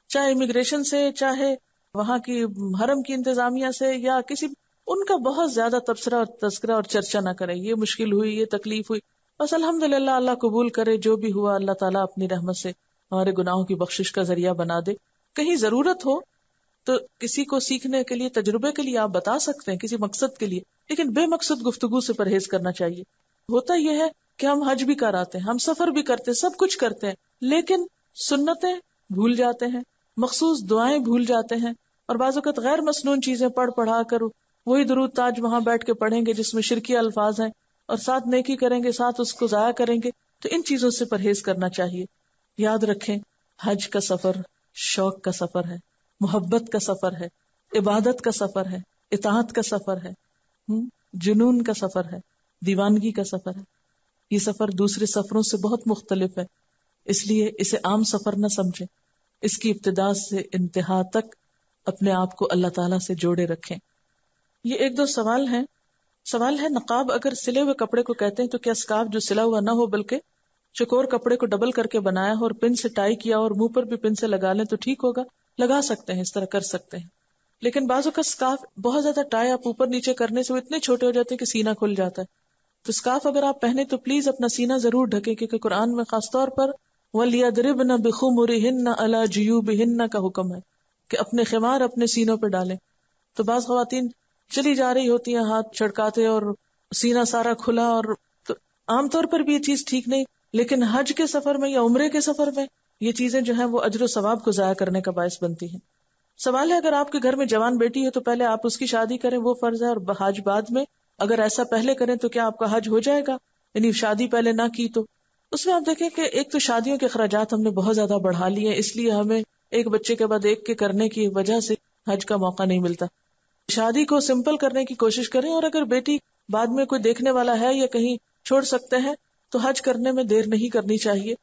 Speaker 1: चाहे इमिग्रेशन से, चाहे वहाँ की हरम की इंतजामिया से, या किसी उनका बहुत ज़्यादा तबसरा और तस्करा और चर्चा ना करें। ये मुश्किल हुई, ये तकलीफ़ हुई। बस अल्हम्दुलिल्लाह, अल्लाह कबूल करे, जो भी हुआ, अल्लाह ताला अपनी रहमत से हमारे गुनाहों की बख्शिश का ज़रिया बना दे। कहीं ज़रूरत हो तो किसी को सीखने के लिए, तजुर्बे के लिए आप बता सकते हैं, किसी मकसद के लिए। लेकिन बेमकसद गुफ्तगु से परहेज करना चाहिए। होता यह है कि हम हज भी कराते हैं, हम सफ़र भी करते हैं, सब कुछ करते हैं, लेकिन सुन्नतें भूल जाते हैं, मखसूस दुआएँ भूल जाते हैं, और बाजुकत गैर मसनून चीज़ें पढ़ पढ़ा कर वही दरूद ताज वहाँ बैठ के पढ़ेंगे जिसमें शिरकी अल्फाज हैं, और साथ नेकी करेंगे, साथ उसको जाया करेंगे तो इन चीज़ों से परहेज करना चाहिए। याद रखें, हज का सफ़र शौक का सफ़र है मोहब्बत का सफ़र है इबादत का सफ़र है इतात का सफ़र है हम्म, जुनून का सफ़र है दीवानगी का सफ़र है। ये सफ़र दूसरे सफरों से बहुत मुख्तलिफ़ है इसलिए इसे आम सफ़र न समझें। इसकी इब्तदा से इंतहा तक अपने आप को अल्लाह ताला से जोड़े रखें। ये एक दो सवाल हैं। सवाल है नकाब अगर सिले हुए कपड़े को कहते हैं तो क्या स्काफ जो सिला हुआ ना हो बल्कि चकोर कपड़े को डबल करके बनाया हो और पिन से टाई किया और मुँह पर भी पिन से लगा लें तो ठीक होगा। लगा सकते हैं, इस तरह कर सकते हैं। लेकिन बाजू का स्काफ बहुत ज़्यादा टाई आप ऊपर नीचे करने से वो इतने छोटे हो जाते हैं कि सीना खुल जाता है। तो स्काफ अगर आप पहने तो प्लीज़ अपना सीना ज़रूर ढके, क्योंकि कुरान में खासतौर पर वलियादरिब न बिखुमुरिहिन अला जयूबिहिन का हुक्म है कि अपने खिमार अपने सीनों पर डालें। तो बाज खातन चली जा रही होती हैं, हाथ छड़काते और सीना सारा खुला और तो आमतौर पर भी ये चीज़ ठीक नहीं। लेकिन हज के सफ़र में या उम्र के सफ़र में ये चीज़ें जो है वो अजर सवाब को जाया करने का बायस बनती है। सवाल है, अगर आपके घर में जवान बेटी है तो पहले आप उसकी शादी करें, वो फ़र्ज़ है, और हज बाद में अगर ऐसा पहले करें तो क्या आपका हज हो जाएगा? यानी शादी पहले ना की तो। उसमें आप देखें कि एक तो शादियों के अखराज हमने बहुत ज़्यादा बढ़ा लिए इसलिए हमें एक बच्चे के बाद एक के करने की वजह से हज का मौका नहीं मिलता। शादी को सिंपल करने की कोशिश करें, और अगर बेटी बाद में कोई देखने वाला है या कहीं छोड़ सकते हैं तो हज करने में देर नहीं करनी चाहिए।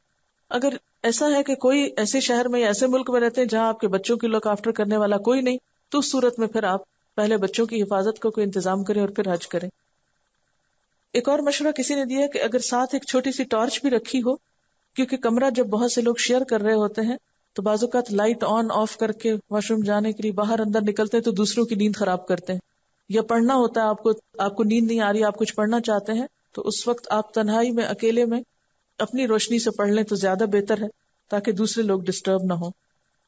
Speaker 1: अगर ऐसा है कि कोई ऐसे शहर में या ऐसे मुल्क में रहते हैं जहाँ आपके बच्चों की लुक आफ्टर करने वाला कोई नहीं तो उस सूरत में फिर आप पहले बच्चों की हिफाजत को कोई इंतज़ाम करें और फिर हज करें। एक और मशवरा किसी ने दिया कि अगर साथ एक छोटी सी टॉर्च भी रखी हो, क्योंकि कमरा जब बहुत से लोग शेयर कर रहे होते हैं तो बाजुकात लाइट ऑन ऑफ़ करके वॉशरूम जाने के लिए बाहर अंदर निकलते हैं तो दूसरों की नींद खराब करते हैं। या पढ़ना होता है, आपको आपको नींद नहीं आ रही, आप कुछ पढ़ना चाहते हैं तो उस वक्त आप तन्हाई में, अकेले में अपनी रोशनी से पढ़ लें तो ज़्यादा बेहतर है, ताकि दूसरे लोग डिस्टर्ब ना हो।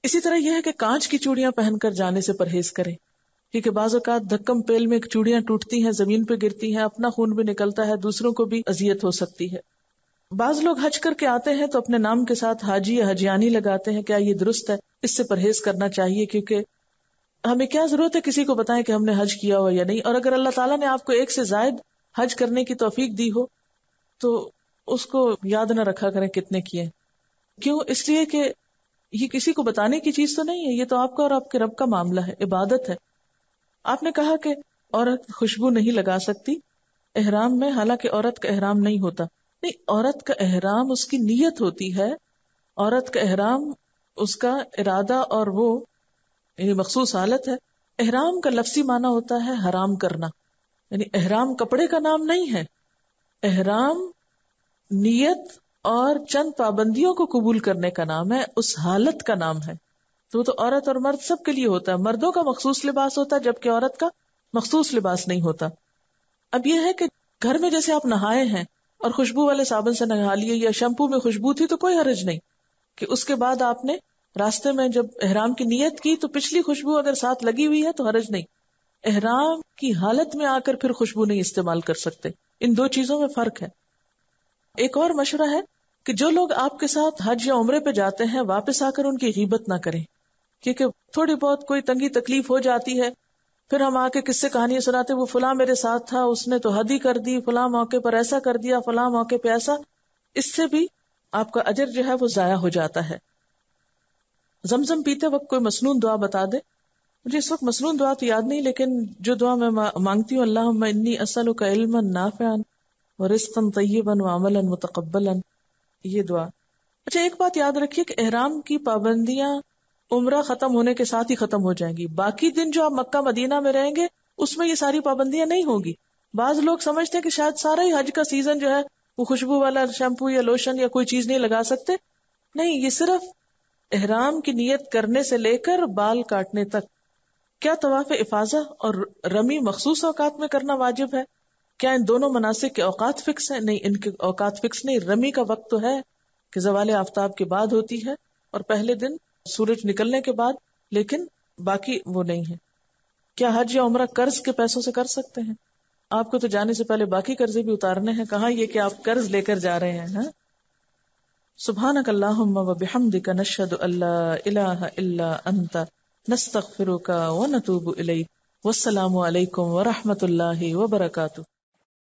Speaker 1: इसी तरह यह है कि कांच की चूड़ियाँ पहनकर जाने से परहेज करें, क्योंकि बाज़ात धक्कम पेल में चूड़ियाँ टूटती हैं, ज़मीन पे गिरती हैं, अपना खून भी निकलता है, दूसरों को भी अजियत हो सकती है। बाज लोग हज करके आते हैं तो अपने नाम के साथ हाजी या हजियानी लगाते हैं, क्या ये दुरुस्त है? इससे परहेज करना चाहिए, क्योंकि हमें क्या ज़रूरत है किसी को बताएँ कि हमने हज किया हो या नहीं? और अगर अल्लाह ताला ने आपको एक से जायद हज करने की तोफीक दी हो तो उसको याद न रखा करें कितने किए। क्यों? इसलिए कि ये किसी को बताने की चीज़ तो नहीं है, ये तो आपका और आपके रब का मामला है, इबादत है। आपने कहा कि औरत खुशबू नहीं लगा सकती, एहराम में, हालाँकि औरत का एहराम नहीं होता। नहीं, औरत का एहराम उसकी नीयत होती है, औरत का एहराम उसका इरादा और वो, यानी मखसूस हालत है। एहराम का लफ्सी माना होता है हराम करना। यानी एहराम कपड़े का नाम नहीं है। एहराम नीयत और चंद पाबंदियों को कबूल करने का नाम है, उस हालत का नाम है। तो तो औरत और मर्द सबके लिए होता है। मर्दों का मखसूस लिबास होता है, जबकि औरत का मखसूस लिबास नहीं होता। अब यह है कि घर में जैसे आप नहाए हैं और खुशबू वाले साबन से नहा लिए या शैम्पू में खुशबू थी तो कोई हर्ज नहीं कि उसके बाद आपने रास्ते में जब एहराम की नियत की तो पिछली खुशबू अगर साथ लगी हुई है तो हर्ज नहीं। एहराम की हालत में आकर फिर खुशबू नहीं इस्तेमाल कर सकते। इन दो चीज़ों में फ़र्क है। एक और मशवरा है कि जो लोग आपके साथ हज या उम्र पे जाते हैं, वापस आकर उनकी गिबत ना करें। क्योंकि थोड़ी बहुत कोई तंगी तकलीफ़ हो जाती है, फिर हम आके किससे कहानियाँ सुनाते, वो फुला मेरे साथ था, उसने तो हद ही कर दी, फुला मौके पर ऐसा कर दिया, फुला मौके पर ऐसा। इससे भी आपका अजर जो है वो जाया हो जाता है। जमजम पीते वक्त कोई मसनून दुआ बता दे मुझे इस वक्त मसनून दुआ तो याद नहीं, लेकिन जो दुआ मैं मांगती हूँ, अल्लाह इन्नी असल का और रिस्कन तय्यबन व अमलन मुतकबलन ये दुआ। अच्छा एक बात याद रखिए कि एहराम की पाबंदियाँ उम्र खत्म होने के साथ ही खत्म हो जाएँगी। बाकी दिन जो आप मक्का, मदीना में रहेंगे, उसमें ये सारी पाबंदियाँ नहीं होगी। बाज लोग समझते हैं कि शायद सारा ही हज का सीज़न जो है, वो खुशबू वाला शैम्पू या लोशन या कोई चीज़ नहीं लगा सकते। नहीं, ये सिर्फ़ एहराम की नियत करने से लेकर बाल काटने तक क्या तवाफ इफाजा और रमी मखसूस औकात में करना वाजिब है? क्या इन दोनों मनासिक के औकात फिक्स है? नहीं, इनके औकात फिक्स नहीं। रमी का वक्त तो है कि जवाल आफ्ताब के बाद होती है और पहले दिन सूरज निकलने के बाद, लेकिन बाकी वो नहीं है। क्या हज या उम्र कर्ज के पैसों से कर सकते हैं? आपको तो जाने से पहले बाकी कर्जे भी उतारने हैं। कहा ये कि आप कर्ज लेकर जा रहे हैं, हा? सुबहानक अल्लाहुम्मा व बिहम्दिका नशहदु अल्ला इलाहा इल्ला अंता। नस्तगफिरुका व नतूबु इलैक वस्सलामु अलैकुम व रहमतुल्लाहि व बरकातुहू